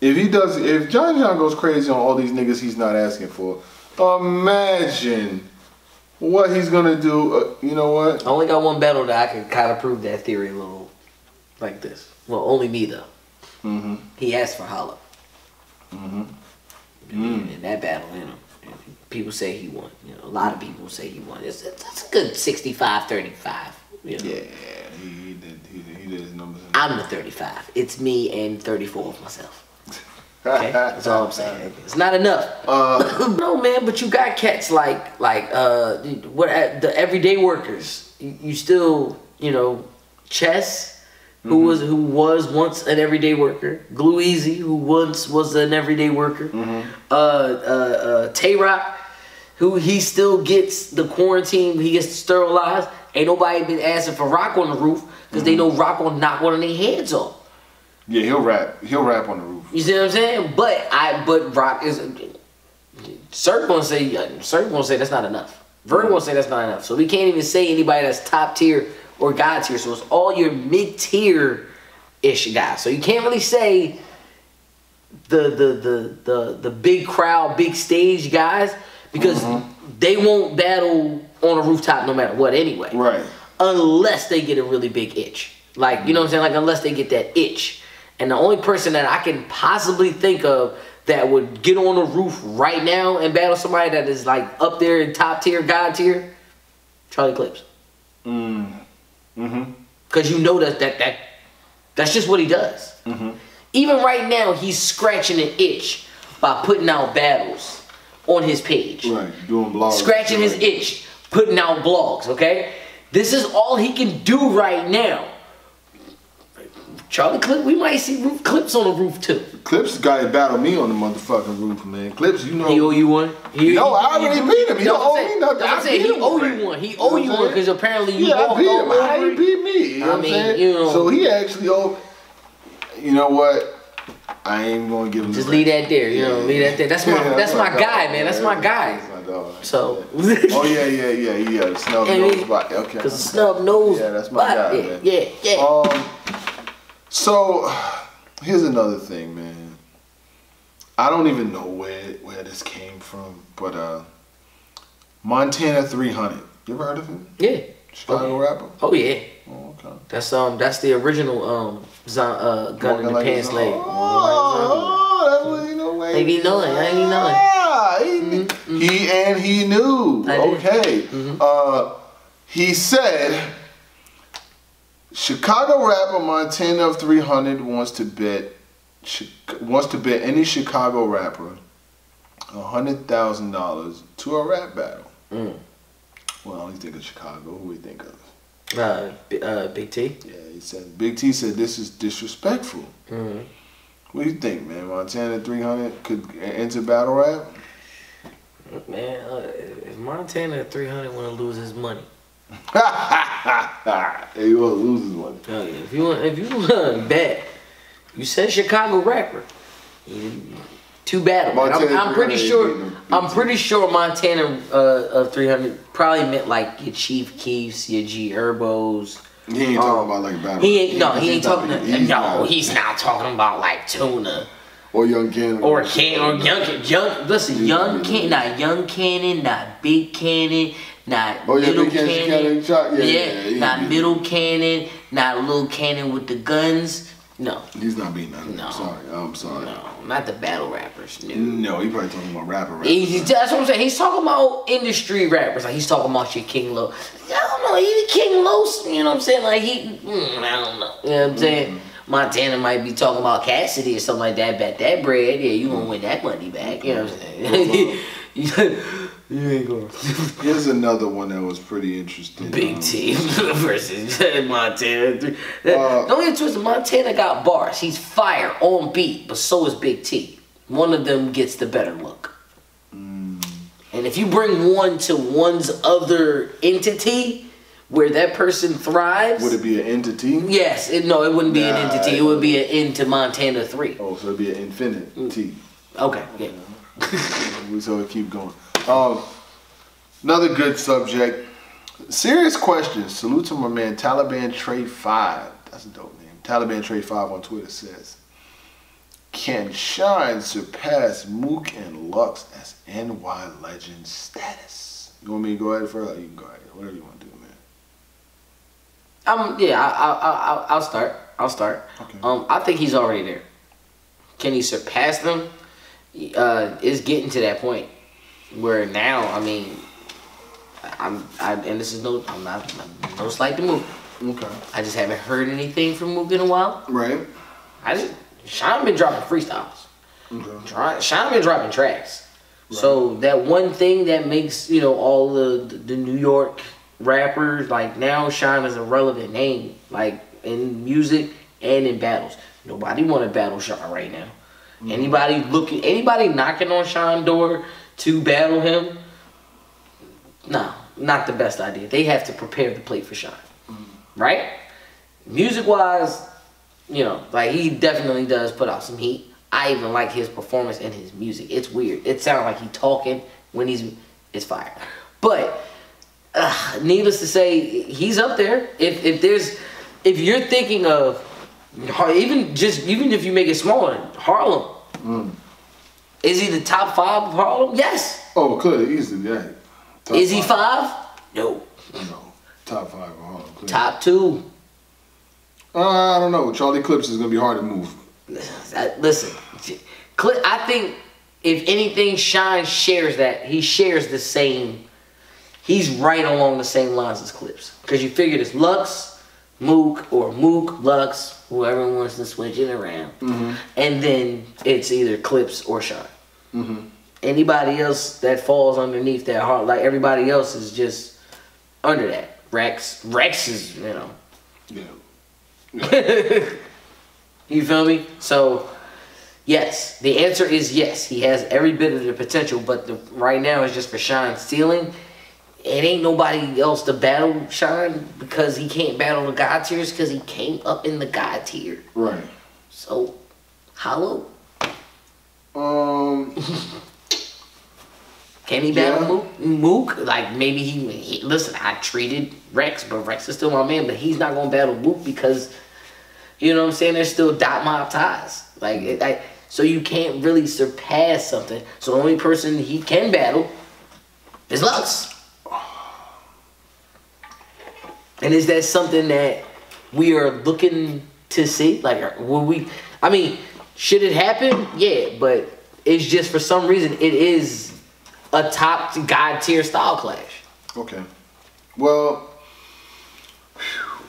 S2: If he does, if John John goes crazy on all these niggas he's not asking for, imagine what he's gonna do. Uh, you know what?
S3: I only got one battle that I can kind of prove that theory a little like this. Well, only me though.
S2: Mm-hmm.
S3: He asked for Holla.
S2: Mm-hmm.
S3: In that battle, you know, people say he won. You know, a lot of people say he won. It's, it's, a good 65 35. You know?
S2: Yeah, he, he did. He did, he did his numbers.
S3: I'm the 35. It's me and 34 of myself. Okay, that's all I'm saying. It's not enough.
S2: Uh,
S3: no man, but you got cats like like uh what the everyday workers. You, you still you know Chess, who was who was once an everyday worker. Glue Easy, who once was an everyday worker. Uh, uh, uh, Tay Roc, who he still gets the quarantine. He gets sterilized. Ain't nobody been asking for Rock on the roof because they know Rock gonna knock one of their heads off.
S2: yeah, he'll rap. He'll rap on the roof.
S3: You see what I'm saying? But I but Rock is Cirque gonna say Cirque gonna say that's not enough. Vern gonna say that's not enough. So we can't even say anybody that's top tier or god tier. So it's all your mid tier ish guys. So you can't really say the the the the the big crowd, big stage guys because they won't battle on a rooftop no matter what anyway
S2: Right.
S3: unless they get a really big itch. Like, you know what I'm saying? Like, unless they get that itch. And the only person that I can possibly think of that would get on the roof right now and battle somebody that is like up there in top tier, god tier, Charlie Clips.
S2: Mm. Mm-hmm.
S3: Cause you know that that that that's just what he does. Even right now, he's scratching an itch by putting out battles on his page
S2: Right. Doing blogs.
S3: scratching his itch, putting out blogs, okay? This is all he can do right now. Charlie Clip, we might see roof clips on the roof too.
S2: Clips got to battle me on the motherfucking roof, man. Clips, you know.
S3: He owe you one. He,
S2: No,
S3: he-
S2: I already
S3: he-
S2: beat him. He
S3: No,
S2: owe me nothing.
S3: no, I'm saying he owe you one. He
S2: You
S3: owe
S2: know
S3: you one because apparently you
S2: yeah, I
S3: walked
S2: beat him. I
S3: over
S2: he
S3: him.
S2: beat me. You know
S3: I
S2: what I'm
S3: mean,
S2: saying?
S3: you know.
S2: So he actually owed. You know what? I ain't gonna give him.
S3: Just leave that there. You know, leave that there. That's my
S2: Yeah,
S3: that's my
S2: dog,
S3: guy, man. That's my guy.
S2: My dog.
S3: So.
S2: Oh yeah, yeah, yeah, yeah. The snub nose spot. Okay.
S3: Cause the snub nose.
S2: Yeah, that's my guy,
S3: Yeah,
S2: man.
S3: yeah, yeah.
S2: Um. So, here's another thing, man. I don't even know where where this came from, but uh, Montana 300. You ever heard of him?
S3: yeah.
S2: Chicago rapper.
S3: Oh yeah.
S2: Oh, okay.
S3: That's um that's the original um Zon, uh gun in the
S2: like
S3: pants leg.
S2: zombie. Oh, that's what you know.
S3: Ain't he knowing? Ain't he knowing?
S2: Yeah, he, he and he knew.
S3: I.
S2: Okay. Uh, he said, Chicago rapper Montana of 300 wants to bet wants to bet any Chicago rapper hundred thousand dollars to a rap battle.
S3: Mm.
S2: Well, I only think of Chicago. Who we think of?
S3: Uh, uh Big T.
S2: Yeah, he said. Big T said this is disrespectful.
S3: Mm-hmm.
S2: What do you think, man? Montana 300 could enter battle rap?
S3: Man, uh, if Montana 300 want to lose his money,
S2: hey, you want to lose his money.
S3: oh, yeah, if you want, if you want to bet, you said Chicago rapper. Battle. man. I'm, I'm pretty sure. I'm pretty sure Montana uh, of 300 probably meant like your Chief Keefs, your G Herbos.
S2: He ain't
S3: Um,
S2: talking about like battle.
S3: He ain't no, he
S2: he's
S3: ain't
S2: not-
S3: talking.
S2: he's
S3: no,
S2: not-
S3: he's not talking about like tuna.
S2: or Young Cannon
S3: Or can or young young listen, young can not young cannon, not big cannon, not
S2: Oh, yeah,
S3: little
S2: Cannon,
S3: cannon.
S2: Yeah, yeah, yeah,
S3: not middle cannon, not little cannon with the guns. No,
S2: He's not being that.
S3: No.
S2: I'm sorry. I'm sorry.
S3: no, not the battle rappers. No.
S2: No, he probably talking about rapper rap.
S3: He- he- that's what I'm saying. He's talking about industry rappers. Like he's talking about your King Low. I don't know. Even King Low, you know what I'm saying? Like he, mm, I don't know. You know what I'm saying? Montana might be talking about Cassidy or something like that. Bet that bread, yeah, you gonna win that money back. You know what I'm saying? you ain't gonna.
S2: Here's another one that was pretty interesting.
S3: Big
S2: Um,
S3: T versus Montana.
S2: Uh,
S3: Don't get twisted. Montana got bars. He's fire on beat, but so is Big T. One of them gets the better look.
S2: Mm.
S3: And if you bring one to one's other entity where that person thrives,
S2: Would it be an entity?
S3: yes, it, no, it wouldn't be an entity.
S2: it
S3: It would be an into Montana three.
S2: Oh, so it'd be an infinite
S3: Mm.
S2: T.
S3: Okay, yeah.
S2: We so we keep going. Um, another good subject. Serious question. Salute to my man Taliban Trey Five. That's a dope name. Taliban Trey Five on Twitter says, "Can Shine surpass Mook and Lux as NY legend status?" You want me to go ahead first? You can go ahead. Whatever you want to do, man.
S3: Um, yeah, I, I, I, I'll- I'll start. I'll start.
S2: Okay.
S3: Um, I think he's already there. Can he surpass them? Uh, it's getting to that point where now, I mean, I'm, I, and this is no, I'm not, no slight to Mook.
S2: Okay.
S3: I just haven't heard anything from Mook in a while.
S2: Right.
S3: I just, Sean been dropping freestyles.
S2: Okay.
S3: Dry- Sean been dropping tracks. Right. So that one thing that makes you know all the the New York rappers like now Sean is a relevant name like in music and in battles. Nobody want to battle Sean right now. Mm-hmm. Anybody looking, anybody knocking on Sean door to battle him? No, not the best idea. They have to prepare the plate for Sean, right? Music wise, you know, like he definitely does put out some heat. I even like his performance and his music. It's weird. It sounds like he talking when he's it's fire. But uh, needless to say, he's up there. If if there's if you're thinking of even just even if you make it smaller, Harlem. Is he the top five of Harlem? Yes.
S2: Oh, could easily yeah. Top
S3: Is he five? No.
S2: No. Top five. of Harlem. clearly.
S3: Top two.
S2: Uh, I don't know. Charlie Clips is gonna be hard to move.
S3: Listen, Cl- I think if anything, Shine shares that. He shares the same. He's right along the same lines as Clips. Because you figure it's Lux, Mook, or Mook, Lux, whoever wants to switch it around. And then it's either Clips or Shine. Mm-hmm. Anybody else that falls underneath that heart, like everybody else is just under that. Rex, Rex is, you know,
S2: Yeah.
S3: You feel me? So, yes, the answer is yes. He has every bit of the potential, but the, right now it's just for Shine stealing. It ain't nobody else to battle Shine because he can't battle the God tiers because he came up in the God tier.
S2: Right.
S3: So, hollow.
S2: Um.
S3: Can he battle Mook? Mook? Like maybe he, he. Listen, I treated Rex, but Rex is still my man. But he's not gonna battle Mook because, you know what I'm saying? There's still dot mob ties. Like, it, I, so you can't really surpass something. So the only person he can battle is Lux. And is that something that we are looking to see? Like, will we? I mean, should it happen? Yeah, but it's just for some reason it is a top god tier style clash.
S2: Okay. Well,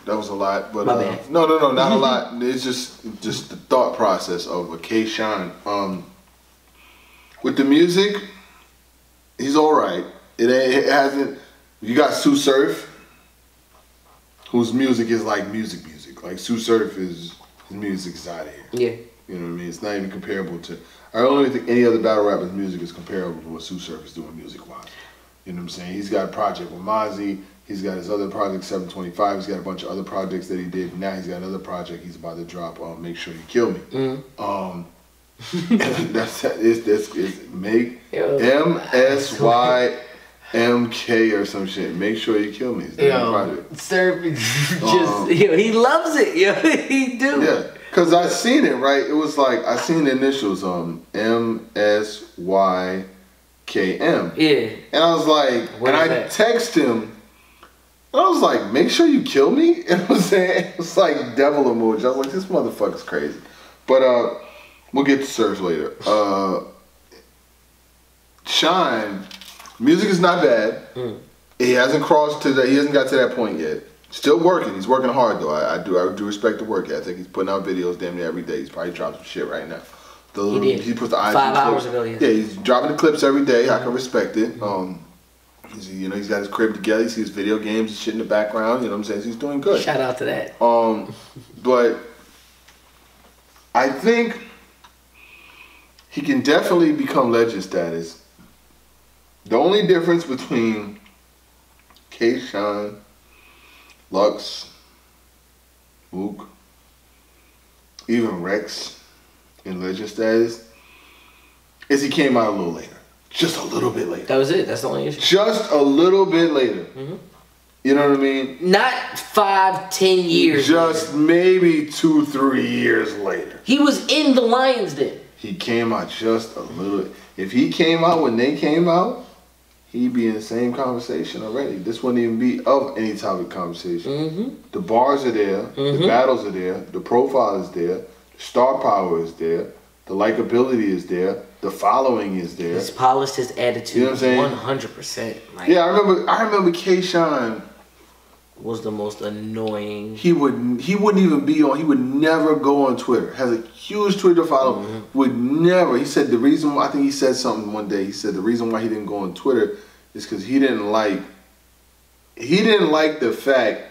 S2: that was a lot, but uh, no, no, no, not a lot. It's just just the thought process of a K Shine. Um, with the music, he's all right. It, ain't- it hasn't. You got Tsu Surf, whose music is like music, music. Like Tsu Surf is his music is out of here.
S3: Yeah.
S2: You know what I mean? It's not even comparable to. I don't think any other battle rapper's music is comparable to what Tsu Surf is doing music wise. You know what I'm saying? He's got a project with Mozzie. He's got his other project, 725. He's got a bunch of other projects that he did. Now he's got another project he's about to drop. Um, Make sure you kill me. Um, that's it's that's it's make M S Y M K or some shit. Make sure you kill me. It's the name of the project.
S3: Surf just
S2: Um,
S3: yo, he loves it. Yo, he do.
S2: Yeah, cause I seen it right. It was like I seen the initials um M S Y K M,
S3: Yeah.
S2: and I was like,
S3: What
S2: and I
S3: that?
S2: text him. and I was like, make sure you kill me. And I was saying, it was like devil emoji. I was like, this motherfucker's crazy. But uh, we'll get to Surf later. Uh, Shine, music is not bad.
S3: Hmm.
S2: He hasn't crossed to that. He hasn't got to that point yet. Still working. He's working hard though. I, I do. I do respect the work ethic. He's putting out videos damn near every day. He's probably dropping some shit right now. The,
S3: He did.
S2: He puts the IG
S3: Five hours ago, yeah.
S2: Yeah, he's dropping the clips every day. I can respect it. Um, he's, you know, he's got his crib together. He sees video games and shit in the background. You know what I'm saying? He's doing good.
S3: Shout out to that.
S2: Um, but I think he can definitely become legend status. The only difference between K. Sean, Lux, Mook, even Rex in legend status is he came out a little later. Just a little bit later.
S3: That was it. That's the only issue.
S2: Just a little bit later. Mm-hmm. You know what I mean?
S3: Not five, ten years.
S2: Just maybe two, three years later.
S3: he was in the Lions Den.
S2: He came out just a little. If he came out when they came out, he'd be in the same conversation already. This wouldn't even be of any type of conversation.
S3: Mm-hmm.
S2: The bars are there, the battles are there, the profile is there, the star power is there, the likability is there, the following is there.
S3: He's polished his attitude.
S2: You know what I'm saying?
S3: One hundred percent.
S2: Yeah, I remember. I remember Kayshawn.
S3: Was the most annoying.
S2: He would. He wouldn't even be on. He would never go on Twitter. Has a huge Twitter follow. Mm-hmm. Would never. He said the reason. why I think he said something one day. He said the reason why he didn't go on Twitter is because he didn't like. He didn't like the fact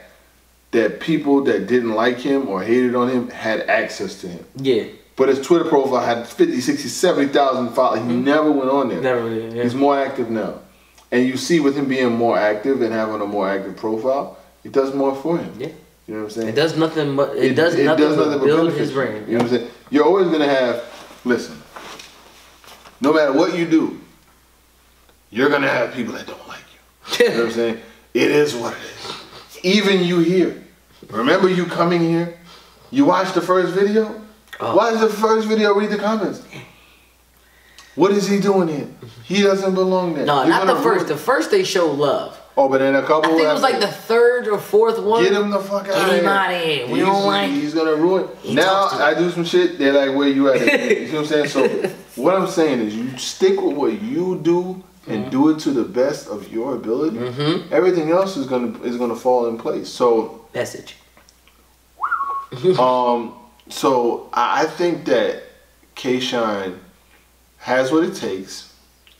S2: that people that didn't like him or hated on him had access to him.
S3: Yeah,
S2: But his Twitter profile had 50, 60, 70,000 followers. He mm-hmm. never went on there.
S3: never really. Yeah.
S2: He's more active now. And you see with him being more active and having a more active profile, it does more for him.
S3: Yeah.
S2: You know what I'm saying?
S3: It does nothing but it, does nothing but build his
S2: you. You know what I'm saying? You're always gonna have listen, no matter what you do, you're gonna have people that don't like you. You know what I'm saying? It is what it is. Even you here. Remember you coming here? You watched the first video?
S3: Oh.
S2: Watch the first video, read the comments. What is he doing here? He doesn't belong there.
S3: No,
S2: You're
S3: not the first.
S2: ruin-
S3: The first they showed love.
S2: Oh, but in a couple.
S3: I think it was like the third or fourth one.
S2: Get him the fuck out
S3: Get
S2: of
S3: him
S2: here.
S3: outta here. We
S2: he's,
S3: don't like-
S2: He's gonna ruin.
S3: He
S2: now I do some shit. They're like, where you at? you see what I'm saying? So what I'm saying is, you stick with what you do and do it to the best of your ability.
S3: Mm-hmm.
S2: Everything else is gonna is gonna fall in place. So
S3: Message.
S2: um, so I I think that K Shine has what it takes.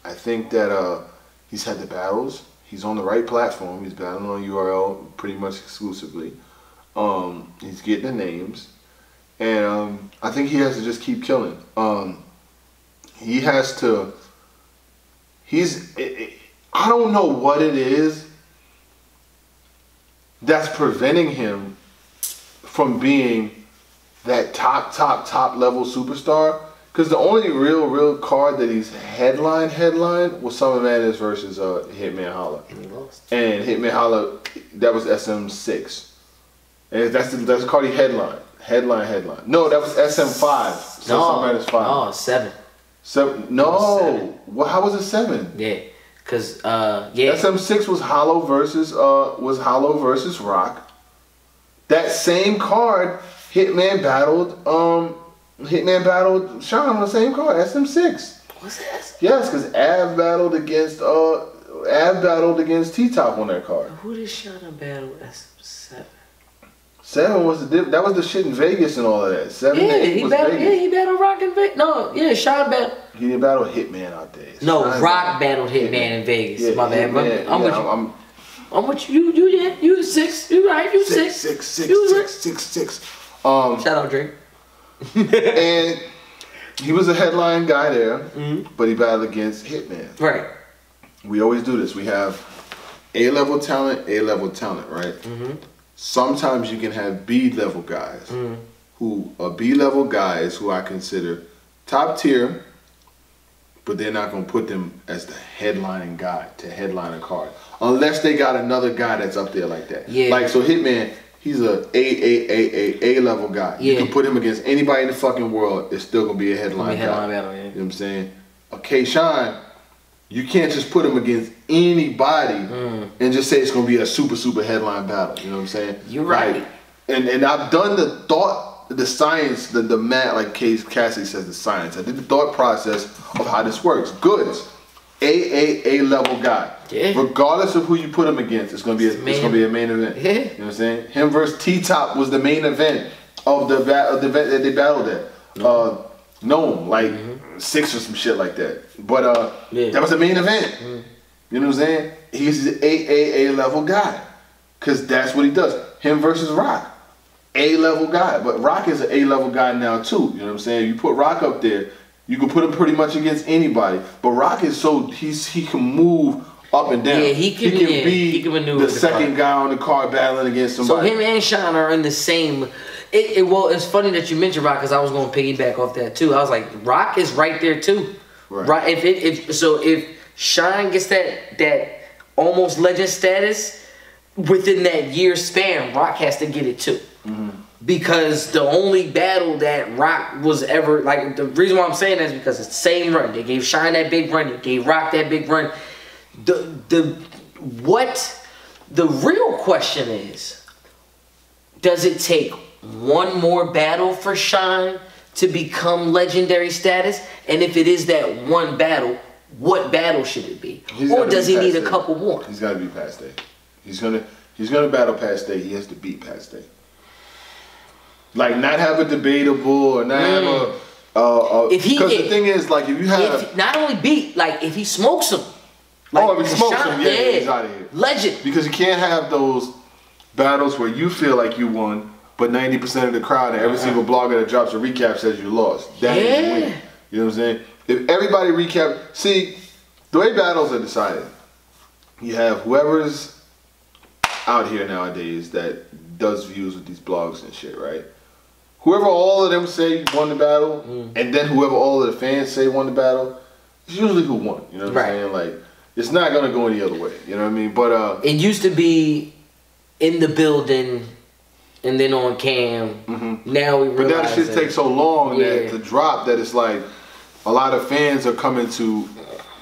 S2: I think that uh, he's had the battles. He's on the right platform. He's battling on URL pretty much exclusively. Um, he's getting the names, and um, I think he has to just keep killing. Um, he has to. He's. It, it, I don't know what it is that's preventing him from being that top, top, top level superstar. Because the only real, real card that he's headline, headline was Summer Madness versus uh, Hitman Holla.
S3: And he lost.
S2: And Hitman Holla, that was SM6. And that's the, that's the card he headline. Headline, headline. No, that was SM5. So
S3: No,
S2: Summer Madness 5.
S3: no, seven.
S2: Seven, no.
S3: Seven.
S2: Well, how was it 7?
S3: Yeah, cause uh, yeah,
S2: SM6 was Holla versus uh was Holla versus Roc. That same card, Hitman battled um Hitman battled Sean on the same card, SM6.
S3: what's that?
S2: Yes, because Ave battled against uh Ave battled against T Top on that card.
S3: Who did Shauna battle? S seven.
S2: Seven was the that was the shit in Vegas and all of that. Seven
S3: Yeah, he battled. Yeah, he battled Roc and Vegas. No, yeah, Sean battled.
S2: He didn't battle Hitman out there.
S3: No,
S2: Sean
S3: Rock battled Hitman in Vegas.
S2: Yeah,
S3: My bad.
S2: Hitman,
S3: I'm,
S2: yeah,
S3: with you.
S2: I'm,
S3: I'm with you. You, you, yeah, you six. You right. You
S2: six,
S3: six.
S2: six, six,
S3: You
S2: six,
S3: right.
S2: six, six. Um,
S3: Shout out Drake.
S2: and he was a headline guy there, mm-hmm. but he battled against Hitman.
S3: Right.
S2: We always do this. We have A level talent, A level talent, right? Mm-hmm. Sometimes you can have B level guys mm-hmm. who are B level guys who I consider top tier, but they're not going to put them as the headlining guy to headline a card unless they got another guy that's up there like that.
S3: Yeah.
S2: Like so, Hitman. He's a A A A A A level guy.
S3: Yeah.
S2: You can put him against anybody in the fucking world. It's still gonna be a headline.
S3: Be a headline
S2: guy.
S3: battle, yeah.
S2: You know what I'm saying? Okay, Shine, you can't just put him against anybody
S3: Mm.
S2: and just say it's gonna be a super super headline battle. You know what I'm saying?
S3: You're right.
S2: Like, and and I've done the thought, the science, the the math, like Case Cassidy says, the science. I did the thought process of how this works. Goodz, A A A level guy.
S3: Yeah.
S2: Regardless of who you put him against, it's gonna be a, it's gonna be a main event.
S3: Yeah.
S2: You know what I'm saying? Him versus T Top was the main event of the of the event that they battled at. Uh, NOME, like six or some shit like that. But uh,
S3: Mm-hmm. Yeah.
S2: that was the main event. You know what I'm saying? He's an AAA level guy. Cause that's what he does. Him versus Roc. A level guy. But Roc is an A level guy now too. You know what I'm saying? You put Roc up there, you can put him pretty much against anybody. But Roc is so he's he can move up and down.
S3: Yeah, he can- yeah,
S2: be
S3: he can
S2: the
S3: the
S2: second guy on the card battling against somebody.
S3: So him and Sean are in the same. It, it well, it's funny that you mentioned Roc because I was going to piggyback off that too. I was like, Roc is right there too.
S2: Right.
S3: Right. If it if so if Shine gets that that almost legend status, within that year span, Roc has to get it too. Mm-hmm. Because the only battle that Roc was ever like the reason why I'm saying that is because it's the same run. They gave Shine that big run, they gave Roc that big run. The the what the real question is, does it take one more battle for Shine to become legendary status? And if it is that one battle, what battle should it be?
S2: He's
S3: or does
S2: be
S3: he need a couple more?
S2: He's got to be Pat Stay. He's gonna he's gonna battle Pat Stay. He has to beat Pat Stay. Like not have a debatable or not have a. Uh, uh,
S3: If he-
S2: because the thing is, like, if you have,
S3: If not only beat, like if he smokes him.
S2: Oh, if he smokes him, yeah, he's outta here.
S3: Legend.
S2: because you can't have those battles where you feel like you won, but ninety percent of the crowd and every single blogger that drops a recap says you lost. That is
S3: Yeah.
S2: win. You know what I'm saying? If everybody recap, see, the way battles are decided, you have whoever's out here nowadays that does views with these blogs and shit, right? Whoever all of them say won the battle, and then whoever all of the fans say won the battle, it's usually who won. You know what
S3: Right.
S2: I'm saying? Like, it's not gonna go any other way. You know what I mean? But uh,
S3: It used to be in the building and then on cam. Now we
S2: Mm-hmm. but
S3: realize
S2: that shit
S3: that-
S2: takes so long
S3: Yeah.
S2: that to drop that it's like a lot of fans are coming to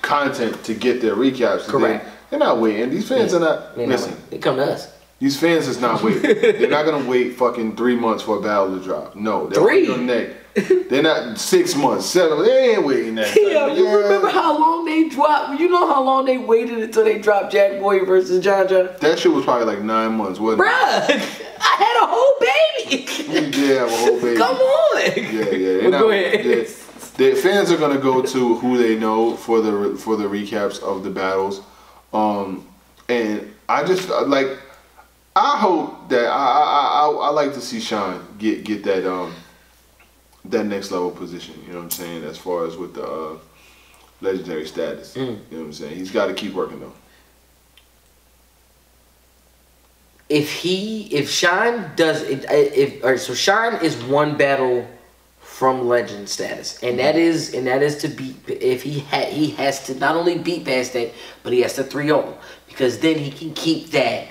S2: content to get their recaps.
S3: Correct.
S2: They, they're not waiting. These fans are not.
S3: They, not-
S2: listen,
S3: they come to us.
S2: These fans is not waiting. they're not gonna wait fucking three months for a battle to drop. No, they're
S3: Three?
S2: your neck. They're not six months, seven. They ain't waiting that.
S3: Yeah,
S2: time.
S3: you
S2: Yeah.
S3: remember how long they dropped? You know how long they waited until they dropped Jack Boy versus John John?
S2: That shit was probably like nine months, wasn't
S3: Bruh, I had a whole baby.
S2: it? You did have a whole baby.
S3: Come on.
S2: Yeah, yeah.
S3: Well,
S2: not-
S3: go ahead.
S2: they're- The fans are gonna go to who they know for the for the recaps of the battles, um, and I just like I hope that I I, I I like to see Sean get get that um that next level position. You know what I'm saying? As far as with the uh, legendary status, you know what I'm saying? He's got to keep working though.
S3: if he if Shine does it if all right, so Shine is one battle from legend status and that is and that is to beat if he ha, he has to not only beat Pat Stay but he has to 3-0 because then he can keep that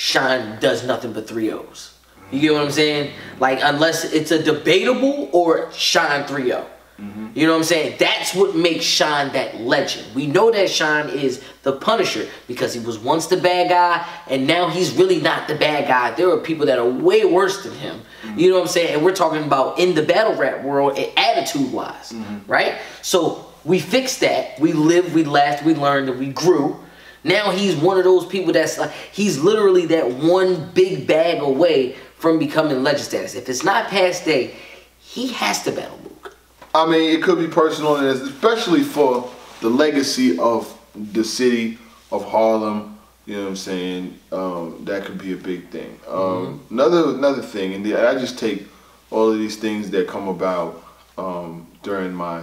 S3: Shine does nothing but three O's. you get what I'm saying like unless it's a debatable or Shine 3-0 mm-hmm. you know what I'm saying? That's what makes Shine that legend. We know that Shine is the Punisher because he was once the bad guy and now he's really not the bad guy. There are people that are way worse than him. Mm-hmm. You know what I'm saying? And we're talking about in the battle rap world, attitude wise, mm-hmm. right? So we fixed that. We lived, we laughed, we learned, and we grew. Now he's one of those people that's like, he's literally that one big bag away from becoming legend status. If it's not Pat Stay, he has to battle Luke.
S2: I mean, it could be personal, and it's- especially for the legacy of the city of Harlem. You know what I'm saying? Um, that could be a big thing. Um, Another another thing, and I just take all of these things that come about um, during my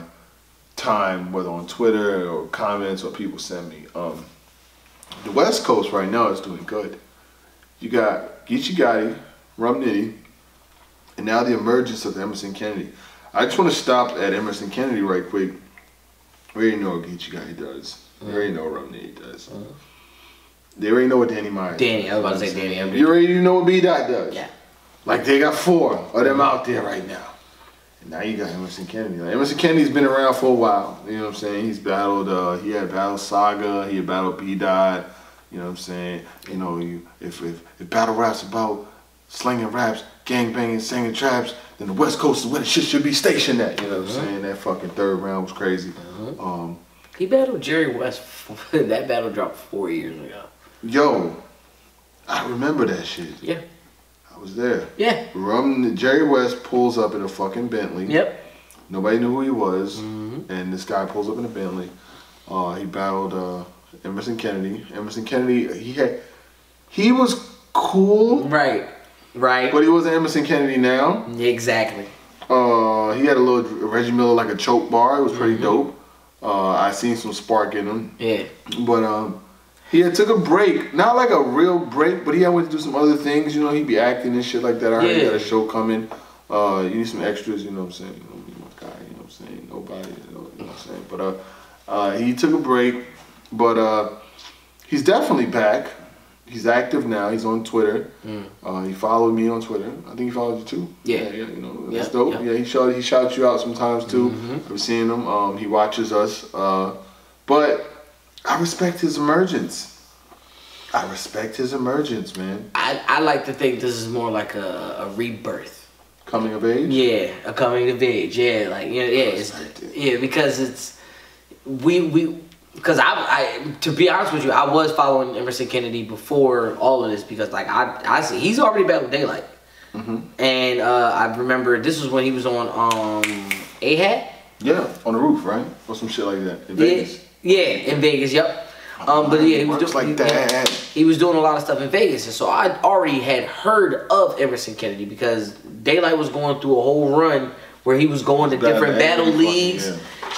S2: time, whether on Twitter or comments or people send me. The West Coast right now is doing good. You got Geechi Gotti, Rum Nitty, and now the emergence of Emmerson Kennedy. I just want to stop at Emmerson Kennedy right quick. We already know what Geechi Gotti does. We already know what Rum Nitty does. They already know what Danny Myers
S3: Danny, I was about to say Danny. Mean,
S2: You already know what B Dot does.
S3: Yeah.
S2: Like they got four of them out there right now. And now you got Emmerson Kennedy. Like, Emmerson Kennedy's been around for a while. You know what I'm saying? He's battled uh he had battled Saga, he had battled B Dot, you know what I'm saying? You know, you if if, if battle raps about slinging raps, gang banging, singing traps, then the West Coast is where the shit should be stationed at. You know what I'm saying? That fucking third round was crazy. Um
S3: He battled Jerry Wess. that battle dropped four years ago.
S2: yo, I remember that shit.
S3: Yeah.
S2: I was there.
S3: Yeah.
S2: Rum Jerry Wess pulls up in a fucking Bentley.
S3: Yep.
S2: Nobody knew who he was,
S3: Mm-hmm.
S2: and this guy pulls up in a Bentley. Uh, he battled uh, Emmerson Kennedy. Emmerson Kennedy, he had, he was cool,
S3: Right. Right.
S2: but he wasn't Emmerson Kennedy now.
S3: Exactly.
S2: Uh, he had a little Reggie Miller like a choke bar. It was pretty
S3: Mm-hmm.
S2: dope. Uh, I seen some spark in him,
S3: Yeah.
S2: but um, he had took a break, not like a real break, but he had went to do some other things. You know, he'd be acting and shit like that. I heard he got a show coming. Uh, you need some extras. You know what I'm saying? You know, my guy. You know what I'm saying? Nobody. You know, you know what I'm saying? But uh, uh, he took a break, but uh, he's definitely back. he's active now. He's on Twitter. Uh, he followed me on Twitter. I think he followed you too.
S3: Yeah.
S2: yeah, you know
S3: Yeah,
S2: that's dope.
S3: yeah.
S2: Yeah, he shouted he shouts you out sometimes too. I've seen him. Um, he watches us. Uh, but I respect his emergence. I respect his emergence, man.
S3: I, I like to think this is more like a, a rebirth.
S2: Coming of age.
S3: Yeah, a coming of age. Yeah, like yeah, yeah, it's,
S2: it.
S3: yeah, because it's we we because I I to be honest with you, I was following Emmerson Kennedy before all of this because like I I see he's already back with Daylyt,
S2: Mm-hmm.
S3: and uh, I remember this was when he was on um AHAT.
S2: Yeah, on the roof, right? Or some shit like that in
S3: Yeah,
S2: Vegas.
S3: yeah, in Vegas. Yep. Um, but yeah, he was doing
S2: like
S3: he-
S2: that.
S3: he was doing a lot of stuff in Vegas, and so I already had heard of Emmerson Kennedy because Daylyt was going through a whole run where he was going to different battle leagues,
S2: yeah.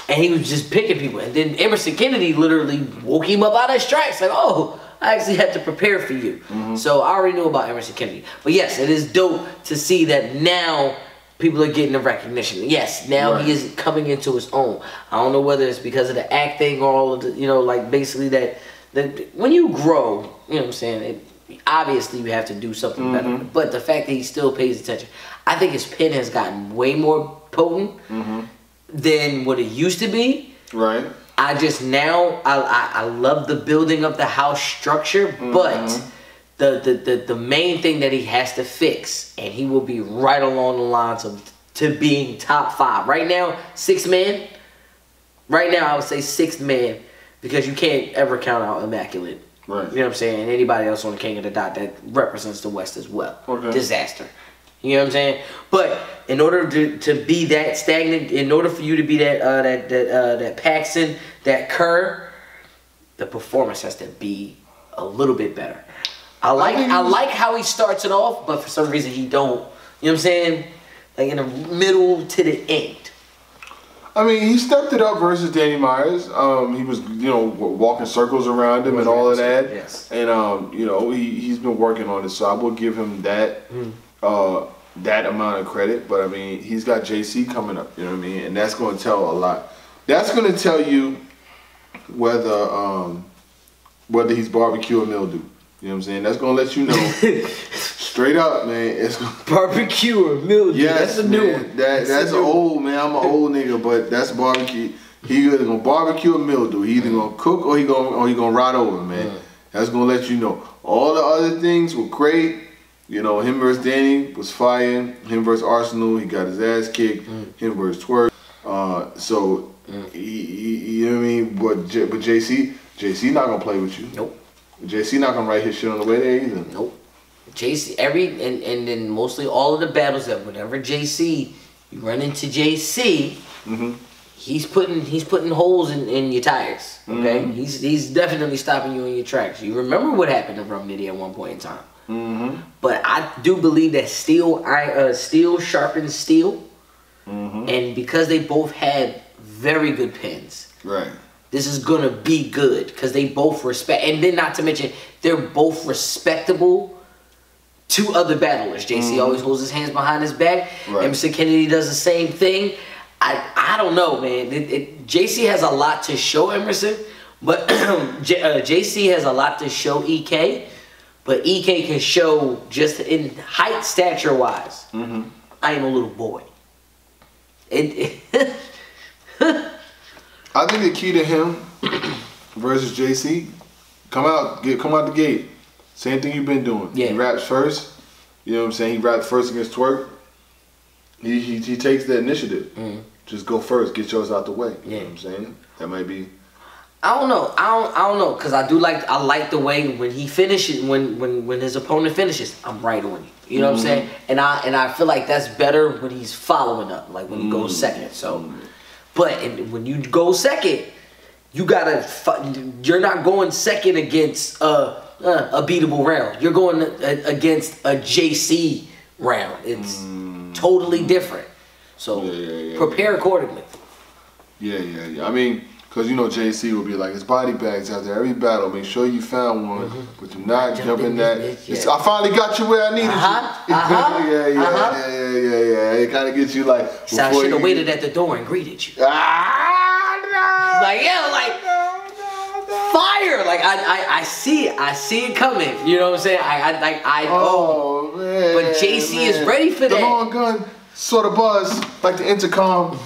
S3: And he was just picking people. And then Emmerson Kennedy literally woke him up out of his tracks, like, "Oh, I actually had to prepare for you."
S2: Mm-hmm.
S3: So I already knew about Emmerson Kennedy. But yes, it is dope to see that now. People are getting the recognition. Yes, now
S2: Right.
S3: he is coming into his own. I don't know whether it's because of the acting or all of the, you know, like basically that, that when you grow, you know what I'm saying, it, obviously you have to do something better. But the fact that he still pays attention, I think his pen has gotten way more potent than what it used to be.
S2: Right.
S3: I just now I, I, I love the building of the house structure, but mm-hmm. the, the, the the main thing that he has to fix, and he will be right along the lines of to being top five. Right now, six man. Right now, I would say sixth man because you can't ever count out Illmaculate.
S2: Right.
S3: You know what I'm saying? Anybody else on the King of the Dot that represents the West as well.
S2: Okay.
S3: Disaster. You know what I'm saying? But in order to, to be that stagnant, in order for you to be that uh, that that uh, that Paxson, that Kerr, the performance has to be a little bit better. I like
S2: think
S3: I like how he starts it off, but for some reason he don't. You know what I'm saying? Like in the middle to the end.
S2: I mean, he stepped it up versus Danny Myers. Um, he was, you know, walking circles around him and all of that.
S3: Yes.
S2: And um, you know, he he's been working on it, so I will give him that
S3: Hmm.
S2: Uh that amount of credit. But I mean, he's got JC coming up. You know what I mean? And that's going to tell a lot. That's going to tell you whether um whether he's barbecue or mildew. You know what I'm saying? That's going to let you know straight up, man. It's gonna,
S3: Barbecue or mildew.
S2: Yes,
S3: that's a new
S2: man.
S3: one.
S2: That, that's
S3: one.
S2: old, man. I'm an old nigga, but that's barbecue. He either gonna barbecue or mildew. He either gonna cook or he gonna or he gonna rot over, man. That's gonna let you know. All the other things were great. You know, him versus Danny was fire. Him versus Arsonal, he got his ass kicked. Him versus Twork. Uh, so, he, he, you know what I mean? But J, but JC, JC not gonna play with you.
S3: Nope.
S2: JC not gonna write his shit on the way there either.
S3: Nope. JC every and and then mostly all of the battles that whenever JC you run into JC,
S2: Mm-hmm.
S3: he's putting he's putting holes in, in your tires. Okay,
S2: Mm-hmm.
S3: he's he's definitely stopping you in your tracks. You remember what happened to Rum Nitty at one point in time.
S2: Mm-hmm.
S3: But I do believe that steel I uh, steel sharpens steel,
S2: Mm-hmm.
S3: and because they both had very good pins,
S2: Right.
S3: this is gonna be good because they both respect, and then not to mention they're both respectable to other battlers. JC always holds his hands behind his back.
S2: Right.
S3: Emmerson Kennedy does the same thing. I I don't know, man. It, it, JC has a lot to show Emmerson, but J, uh, JC has a lot to show EK. But EK can show just in height, stature wise. Mm-hmm. I am a little boy.
S2: I think the key to him versus JC, come out, get come out the gate. Same thing you've been doing.
S3: Yeah.
S2: He raps first. You know what I'm saying? He raps first against Twork. He he, he takes the initiative. Mm-hmm. Just go first. Get yours out the way. You know
S3: Yeah.
S2: what I'm saying? That might be.
S3: I don't know. I don't. I don't know because I do like. I like the way when he finishes. When when when his opponent finishes, I'm right on you. You know what I'm mm. saying? And I and I feel like that's better when he's following up, like when he goes mm. second. So, but and when you go second, you gotta. You're not going second against a a beatable round. You're going against a JC round. It's mm. totally different. So
S2: Yeah, yeah, yeah,
S3: prepare accordingly.
S2: Yeah, yeah, yeah. I mean, because you know JC will be like, it's body bags after every battle. Make sure you found one, but do not
S3: Jump
S2: jump
S3: in
S2: in that. I finally got you where I needed
S3: Uh-huh,
S2: you.
S3: uh-huh,
S2: yeah, yeah,
S3: uh-huh.
S2: yeah, yeah, yeah, yeah. It kind of gets you like.
S3: So I should have waited at the door and greeted you.
S2: Ah, no.
S3: Like, yeah, like,
S2: no, no, no.
S3: fire. like I, I I see it. I see it coming. You know what I'm saying? I, I like I oh,
S2: Oh man.
S3: But JC is ready for
S2: the
S3: that.
S2: long gun sort of buzz like the intercom.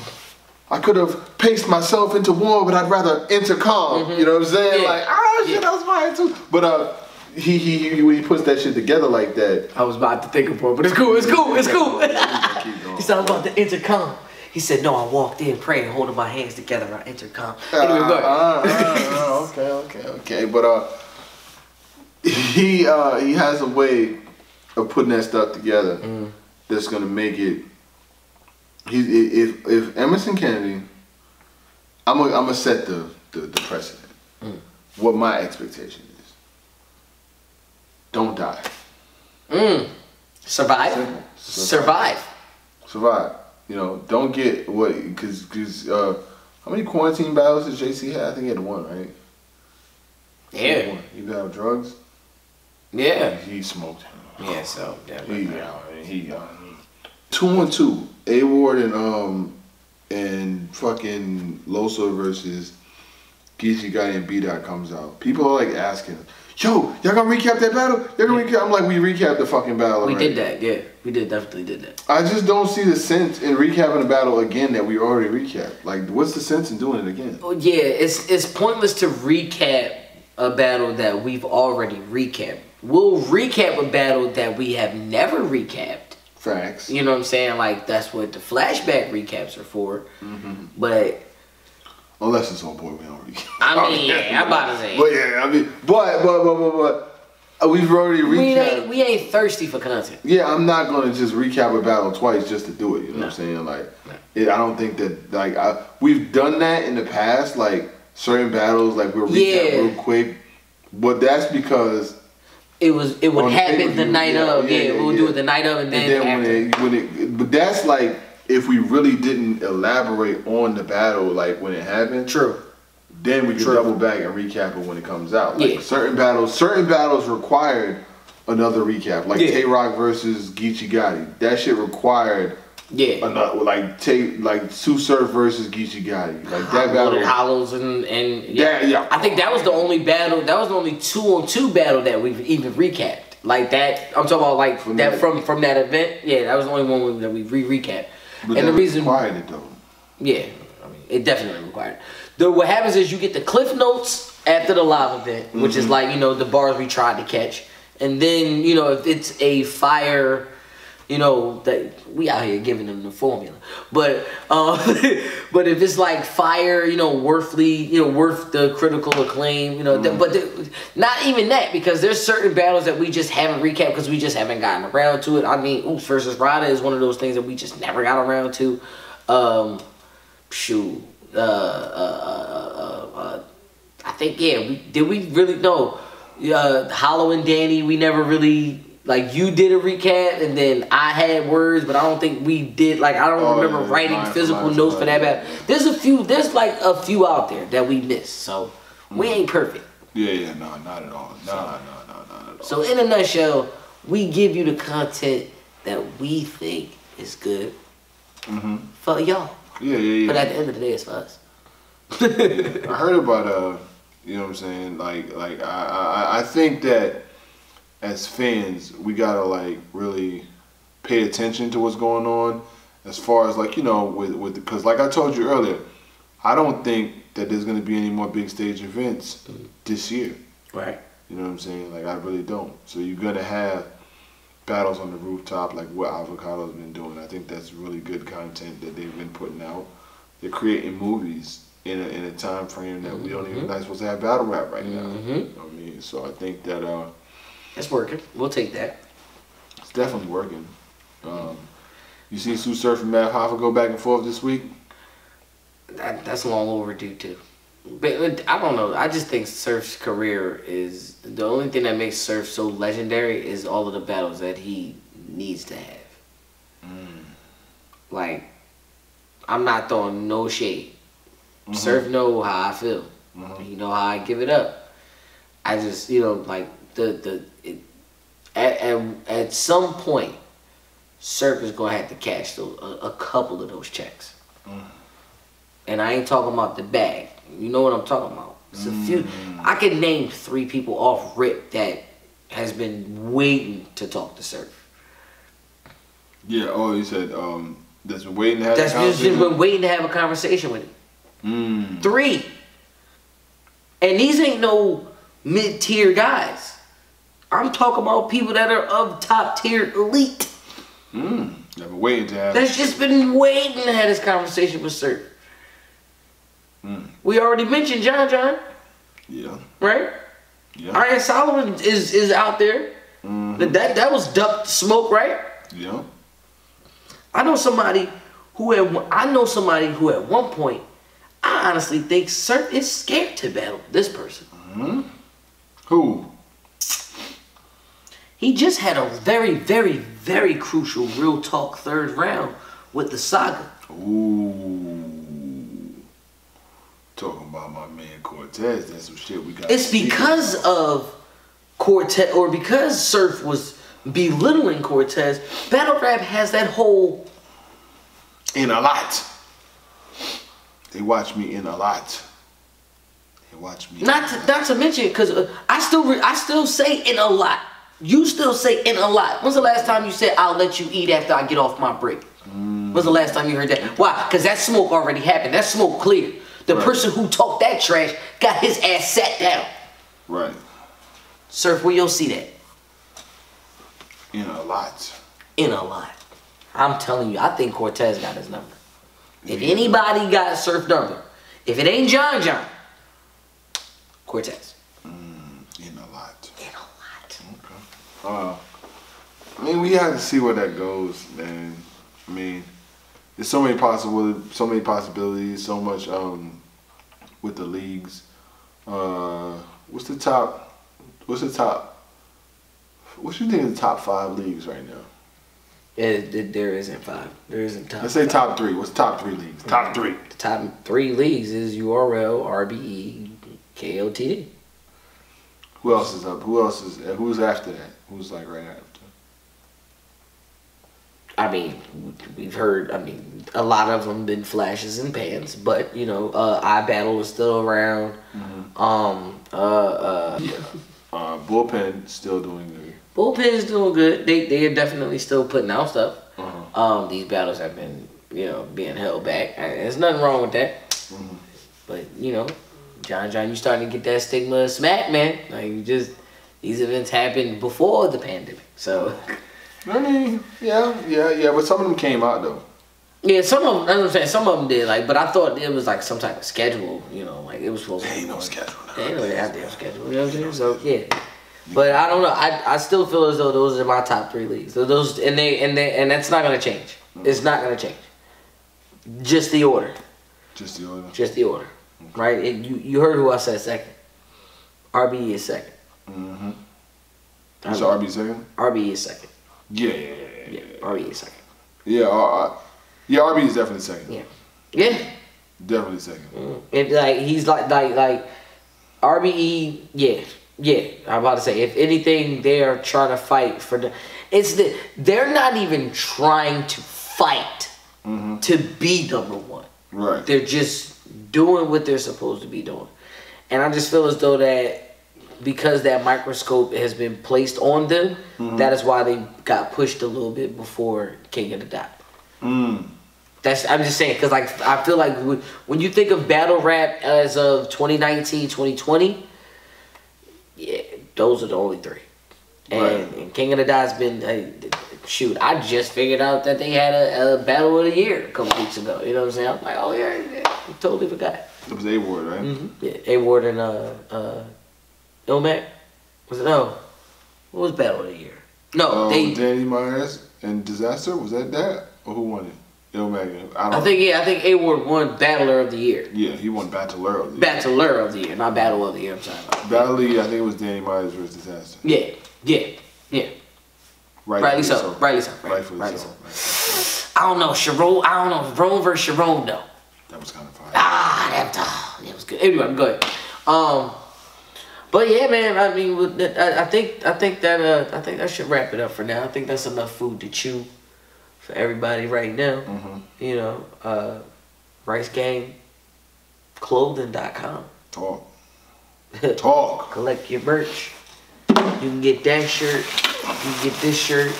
S2: I could have paced myself into war, but I'd rather intercom. You know what I'm saying?
S3: Mm-hmm. Yeah.
S2: Like, ah, shit,
S3: Yeah.
S2: that was fire too. But uh, he he he when he puts that shit together like that.
S3: I was about to think of it, but it's cool. It's cool. It's cool. He said I'm about the intercom. He said no. I walked in praying, holding my hands together on intercom. Anyway, go ahead.
S2: Uh, uh, uh, okay, okay, okay. But uh, he uh he has a way of putting that stuff together
S3: Mm.
S2: that's gonna make it. He if if Emmerson Kennedy, I'm gonna I'm gonna set the the, the precedent.
S3: Mm.
S2: What my expectation is. Don't die.
S3: Mm. Survive.
S2: Simple.
S3: Survive.
S2: Survive. You know, don't get what because because uh, how many quarantine battles did JC have? I think he had one, right?
S3: Yeah.
S2: One. He battled drugs.
S3: Yeah.
S2: He smoked.
S3: Yeah. So yeah.
S2: He, uh, he, uh, two and two. A Ward and um and fucking Loso versus Geechee Guy and B Dot comes out. People are like asking, "Yo, y'all gonna recap that battle? Y'all gonna recap?" I'm like, "We recapped the fucking battle."
S3: We
S2: already."
S3: did that. Yeah. We did definitely did that.
S2: I just don't see the sense in recapping a battle again that we already recapped. Like, what's the sense in doing it again?
S3: Well, yeah. It's it's pointless to recap a battle that we've already recapped. We'll recap a battle that we have never recapped.
S2: Facts.
S3: You know what I'm saying? Like that's what the flashback recaps are for.
S2: Mm-hmm.
S3: But
S2: Unless it's on board, we don't recap.
S3: I mean, yeah, I'm about to say.
S2: But yeah, I mean, but but but but, but uh, we've already
S3: we ain't we ain't thirsty for content.
S2: Yeah, I'm not gonna just recap a battle twice just to do it. You know
S3: No.
S2: what I'm saying? Like, it, I don't think that like I, we've done that in the past. Like certain battles, like we'll recap
S3: Yeah.
S2: real quick, but that's because
S3: It was it would happen the night
S2: yeah,
S3: of.
S2: yeah,
S3: Yeah,
S2: yeah,
S3: we'll
S2: yeah.
S3: do it the night of, and then,
S2: and then when it when it but that's like if we really didn't elaborate on the battle like when it happened.
S3: True.
S2: Then we can
S3: True.
S2: double back and recap it when it comes out. Like
S3: Yeah.
S2: certain battles, certain battles required another recap. Like
S3: Yeah.
S2: Tay Roc versus Geechi Gotti. That shit required
S3: Yeah.
S2: another like take like Tsu Surf versus Geechi Gotti. Like that battle.
S3: hollows and and yeah.
S2: Yeah, yeah.
S3: I think that was the only battle. That was the only two on two battle that we've even recapped. Like that. I'm talking about like
S2: From
S3: that,
S2: that-
S3: from from that event. Yeah, that was the only one that we re recapped.
S2: But
S3: And the
S2: that
S3: reason
S2: required it though.
S3: Yeah, I mean, it definitely required. The what happens is you get the cliff notes after the live event, which
S2: Mm-hmm.
S3: is like you know the bars we tried to catch, and then you know if it's a fire, you know that we out here giving them the formula, but um, but if it's like fire, you know worthly, you know worth the critical acclaim, you know,
S2: Mm-hmm.
S3: th- but the, not even that because there's certain battles that we just haven't recapped because we just haven't gotten around to it. I mean, Oops versus Rada is one of those things that we just never got around to. Um, shoot, uh, uh, uh, uh, uh, I think yeah. We, did we really no? Uh, Holla and Danny, we never really like. You did a recap, and then I had words, but I don't think we did. Like I don't
S2: Oh,
S3: remember
S2: yeah,
S3: writing
S2: for
S3: physical
S2: for
S3: notes for that
S2: yeah, yeah.
S3: There's a few. There's like a few out there that we missed. So we ain't perfect.
S2: Yeah, yeah, no, not at all. No, no, no, no, not at all.
S3: So in a nutshell, we give you the content that we think is good for y'all.
S2: Yeah, yeah,
S3: But at the end of the day, it's for us.
S2: I heard about uh, you know what I'm saying? Like, like I, I, I think that as fans, we gotta like really pay attention to what's going on, as far as like you know with with because like I told you earlier, I don't think that there's gonna be any more big stage events this year.
S3: Right.
S2: You know what I'm saying? Like I really don't. So you're gonna have battles on the rooftop like what Avocado's been doing. I think that's really good content that they've been putting out. They're creating movies in a, in a time frame that we don't even not supposed to have battle rap right now.
S3: Mhm.
S2: You know what I mean? So I think that uh,
S3: It's working. We'll take that.
S2: it's definitely working. Um, you see Tsu Surf and Math Hoffa go back and forth this week.
S3: that that's long overdue too. But I don't know. I just think Surf's career is the only thing that makes Surf so legendary is all of the battles that he needs to have. Mm. Like, I'm not throwing no shade. Mm-hmm. Surf know how I feel. Mm-hmm. He know how I give it up. I just you know like the the it, at, at at some point, Surf is gonna have to cash those, a, a couple of those checks. And I ain't talking about the bag. You know what I'm talking about. It's a few. I can name three people off rip that has been waiting to talk to Surf.
S2: Yeah. Oh, you said um, that's been waiting to have
S3: That's
S2: that
S3: just been waiting to have a conversation with him.
S2: Mm.
S3: Three. And these ain't no mid tier guys. I'm talking about people that are of top tier elite.
S2: Mm. I've been waiting to have.
S3: That's just been waiting to have this conversation with Sir.
S2: Mm.
S3: We already mentioned John John,
S2: Yeah.
S3: right?
S2: Yeah.
S3: Iron Solomon is is out there.
S2: Mhm.
S3: That that was duck smoke, right?
S2: Yeah.
S3: I know somebody who at one- I know somebody who at one point I honestly think Sir is scared to battle this person. Hmm.
S2: Who?
S3: He just had a very, very, very crucial real talk third round with the saga.
S2: Ooh. Talking about my man Cortez. That's some shit we got.
S3: It's because of Cortez, or because Surf was belittling Cortez. Battle rap has that whole.
S2: in a lot. They watch me in a lot. They watch me.
S3: Not to, not to mention, because uh, I still re, I still say in a lot. You still say in a lot. When's the last time you said I'll let you eat after I get off my break? When's the last time you heard that? Why? Because that smoke already happened. That smoke cleared. The
S2: Right.
S3: person who talked that trash got his ass sat down.
S2: Right.
S3: Surf, where you'll see that?
S2: In a lot.
S3: In a lot. I'm telling you, I think Cortez got his number. If anybody got Surf number, if it ain't John John, Cortez.
S2: In a lot.
S3: In a lot.
S2: Uh, I mean, we have to see where that goes, man. I mean, there's so many possible, so many possibilities, so much um, with the leagues. Uh, what's the top? What's the top? What you think of the top five leagues right now?
S3: It, it- there isn't five. There isn't top.
S2: Let's say top three. What's top three leagues? Top three.
S3: The top three leagues is URL, RBE, KOTD.
S2: Who else is up? Who else is? Who's after that? Who's like right after?
S3: I mean, we've heard. I mean, a lot of them been flashes and pans, but you know, uh, I battle is still around. Um, uh, uh,
S2: Uh, bullpen still doing good.
S3: bullpen's doing good. They they are definitely still putting out stuff.
S2: Uh-huh.
S3: Um, these battles have been, you know, being held back. Uh, There's nothing wrong with that.
S2: Mm-hmm.
S3: But you know, John John, you starting to get that stigma of smack, man. Like you just these events happened before the pandemic, so.
S2: I mean, yeah, yeah, yeah. But some of them came out though.
S3: Yeah, some of them. I'm saying. Some of them did, like, but I thought it was like some type of schedule. You know, like it was supposed to. Be
S2: ain't no schedule now.
S3: There ain't no goddamn schedule. You know what I'm saying? So yeah, but I don't know. I, I still feel as though those are my top three leagues. So those and they and they and that's not gonna change. Mm-hmm. It's not gonna change. Just the order.
S2: Just the other.
S3: Just the order. Right? And you you heard who I said second. RBE is second.
S2: Mm-hmm. So RB second.
S3: RBE is second.
S2: Yeah, yeah, yeah, yeah.
S3: Yeah, RBE is second.
S2: Yeah, uh, uh, yeah. RB is definitely second.
S3: Yeah. Yeah.
S2: Definitely second.
S3: Mm. If like he's like like like RBE, yeah, yeah. I'm about to say if anything, they are trying to fight for the. It's the they're not even trying to fight to be number one.
S2: Right.
S3: They're just doing what they're supposed to be doing, and I just feel as though that because that microscope has been placed on them, that is why they got pushed a little bit before King of the Dot.
S2: Mm.
S3: That's I'm just saying because like I feel like when- when you think of battle rap as of 2019, 2020, yeah, those are the only three. And,
S2: Right.
S3: and King of the Dot's been uh, shoot. I just figured out that they had a, a battle of the year a couple weeks ago. You know what I'm saying? I'm like, oh yeah, yeah totally forgot.
S2: It was A word, right?
S3: Mm-hmm. Yeah, A Ward and uh uh Ilmac was it no? What was battle of the year? No,
S2: Oh,
S3: they.
S2: Danny Myers and Disaster was that that or who won it? Illmatic. I don't.
S3: I think yeah, I think A Ward won Battler of the Year.
S2: Yeah, he won Battler of the Year.
S3: Battler of the Year, not Battle of the Year. I'm sorry.
S2: Battle of the Year, I think it was Danny Myers versus Disaster.
S3: Yeah, yeah, yeah. Rightly so. Rightly so. Right,
S2: Rightfully
S3: rightly
S2: so.
S3: so. I don't know, Sharon. I don't know, Sharon versus Sharon though.
S2: That was kind of fire.
S3: Ah, that, ah, that was good. Anyway, go ahead. Um, but yeah, man. I mean, I, think I think that uh, I think that should wrap it up for now. I think that's enough food to chew for everybody right now.
S2: Mhm.
S3: You know, uh, Rice Gang Clothing.com.
S2: Talk. Talk.
S3: collect your merch. You can get that shirt. You can get this shirt.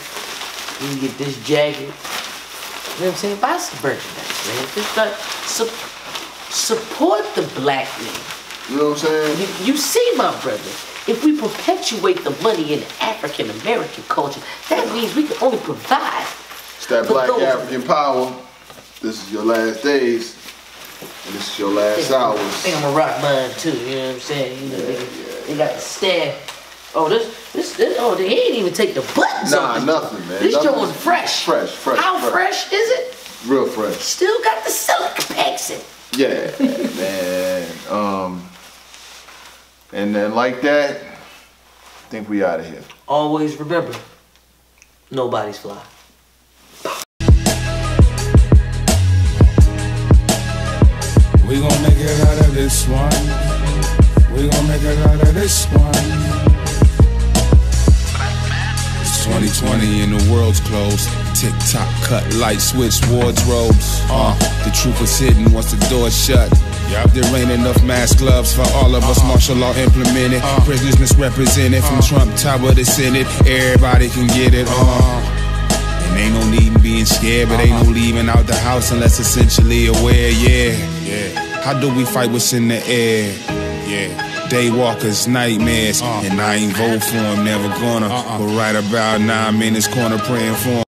S3: You can get this jacket. You know what I'm saying? Buy some merchandise, man. Just like, su- support the black man.
S2: You know what I'm saying?
S3: You, you see, my brother, if we perpetuate the money in African American culture, that means we can only provide.
S2: It's that black
S3: those-
S2: African power. This is your last days. And this is your last
S3: I
S2: hours.
S3: think I'm gonna rock mine too. You know what I'm saying? You know, they, they got the staff. Oh, this, this, this, oh, they ain't even take the buttons
S2: Nah,
S3: off. this
S2: nothing, man.
S3: This joint fresh.
S2: Fresh, fresh,
S3: How
S2: fresh.
S3: fresh is it?
S2: Real fresh.
S3: Still got the silk packs in.
S2: Yeah, man. Um, and then like that, I think we out of here.
S3: Always remember, nobody's fly.
S4: We gon' make it out of this one. We gon' make it out of this one. It's 2020 and the world's closed. Tick tock, cut light, switch wardrobes. Uh, the truth is hidden once the door's shut. Yup. There ain't enough mask gloves for all of us. Martial law implemented. Prisoners misrepresented from Trump Tower to Senate. Everybody can get it. Uh. And ain't no need in being scared, but ain't no leaving out the house unless essentially aware, yeah. Yeah. How do we fight what's in the air? Yeah. Daywalkers, nightmares, and I ain't vote for him, never gonna. But right about now, I'm in this corner praying for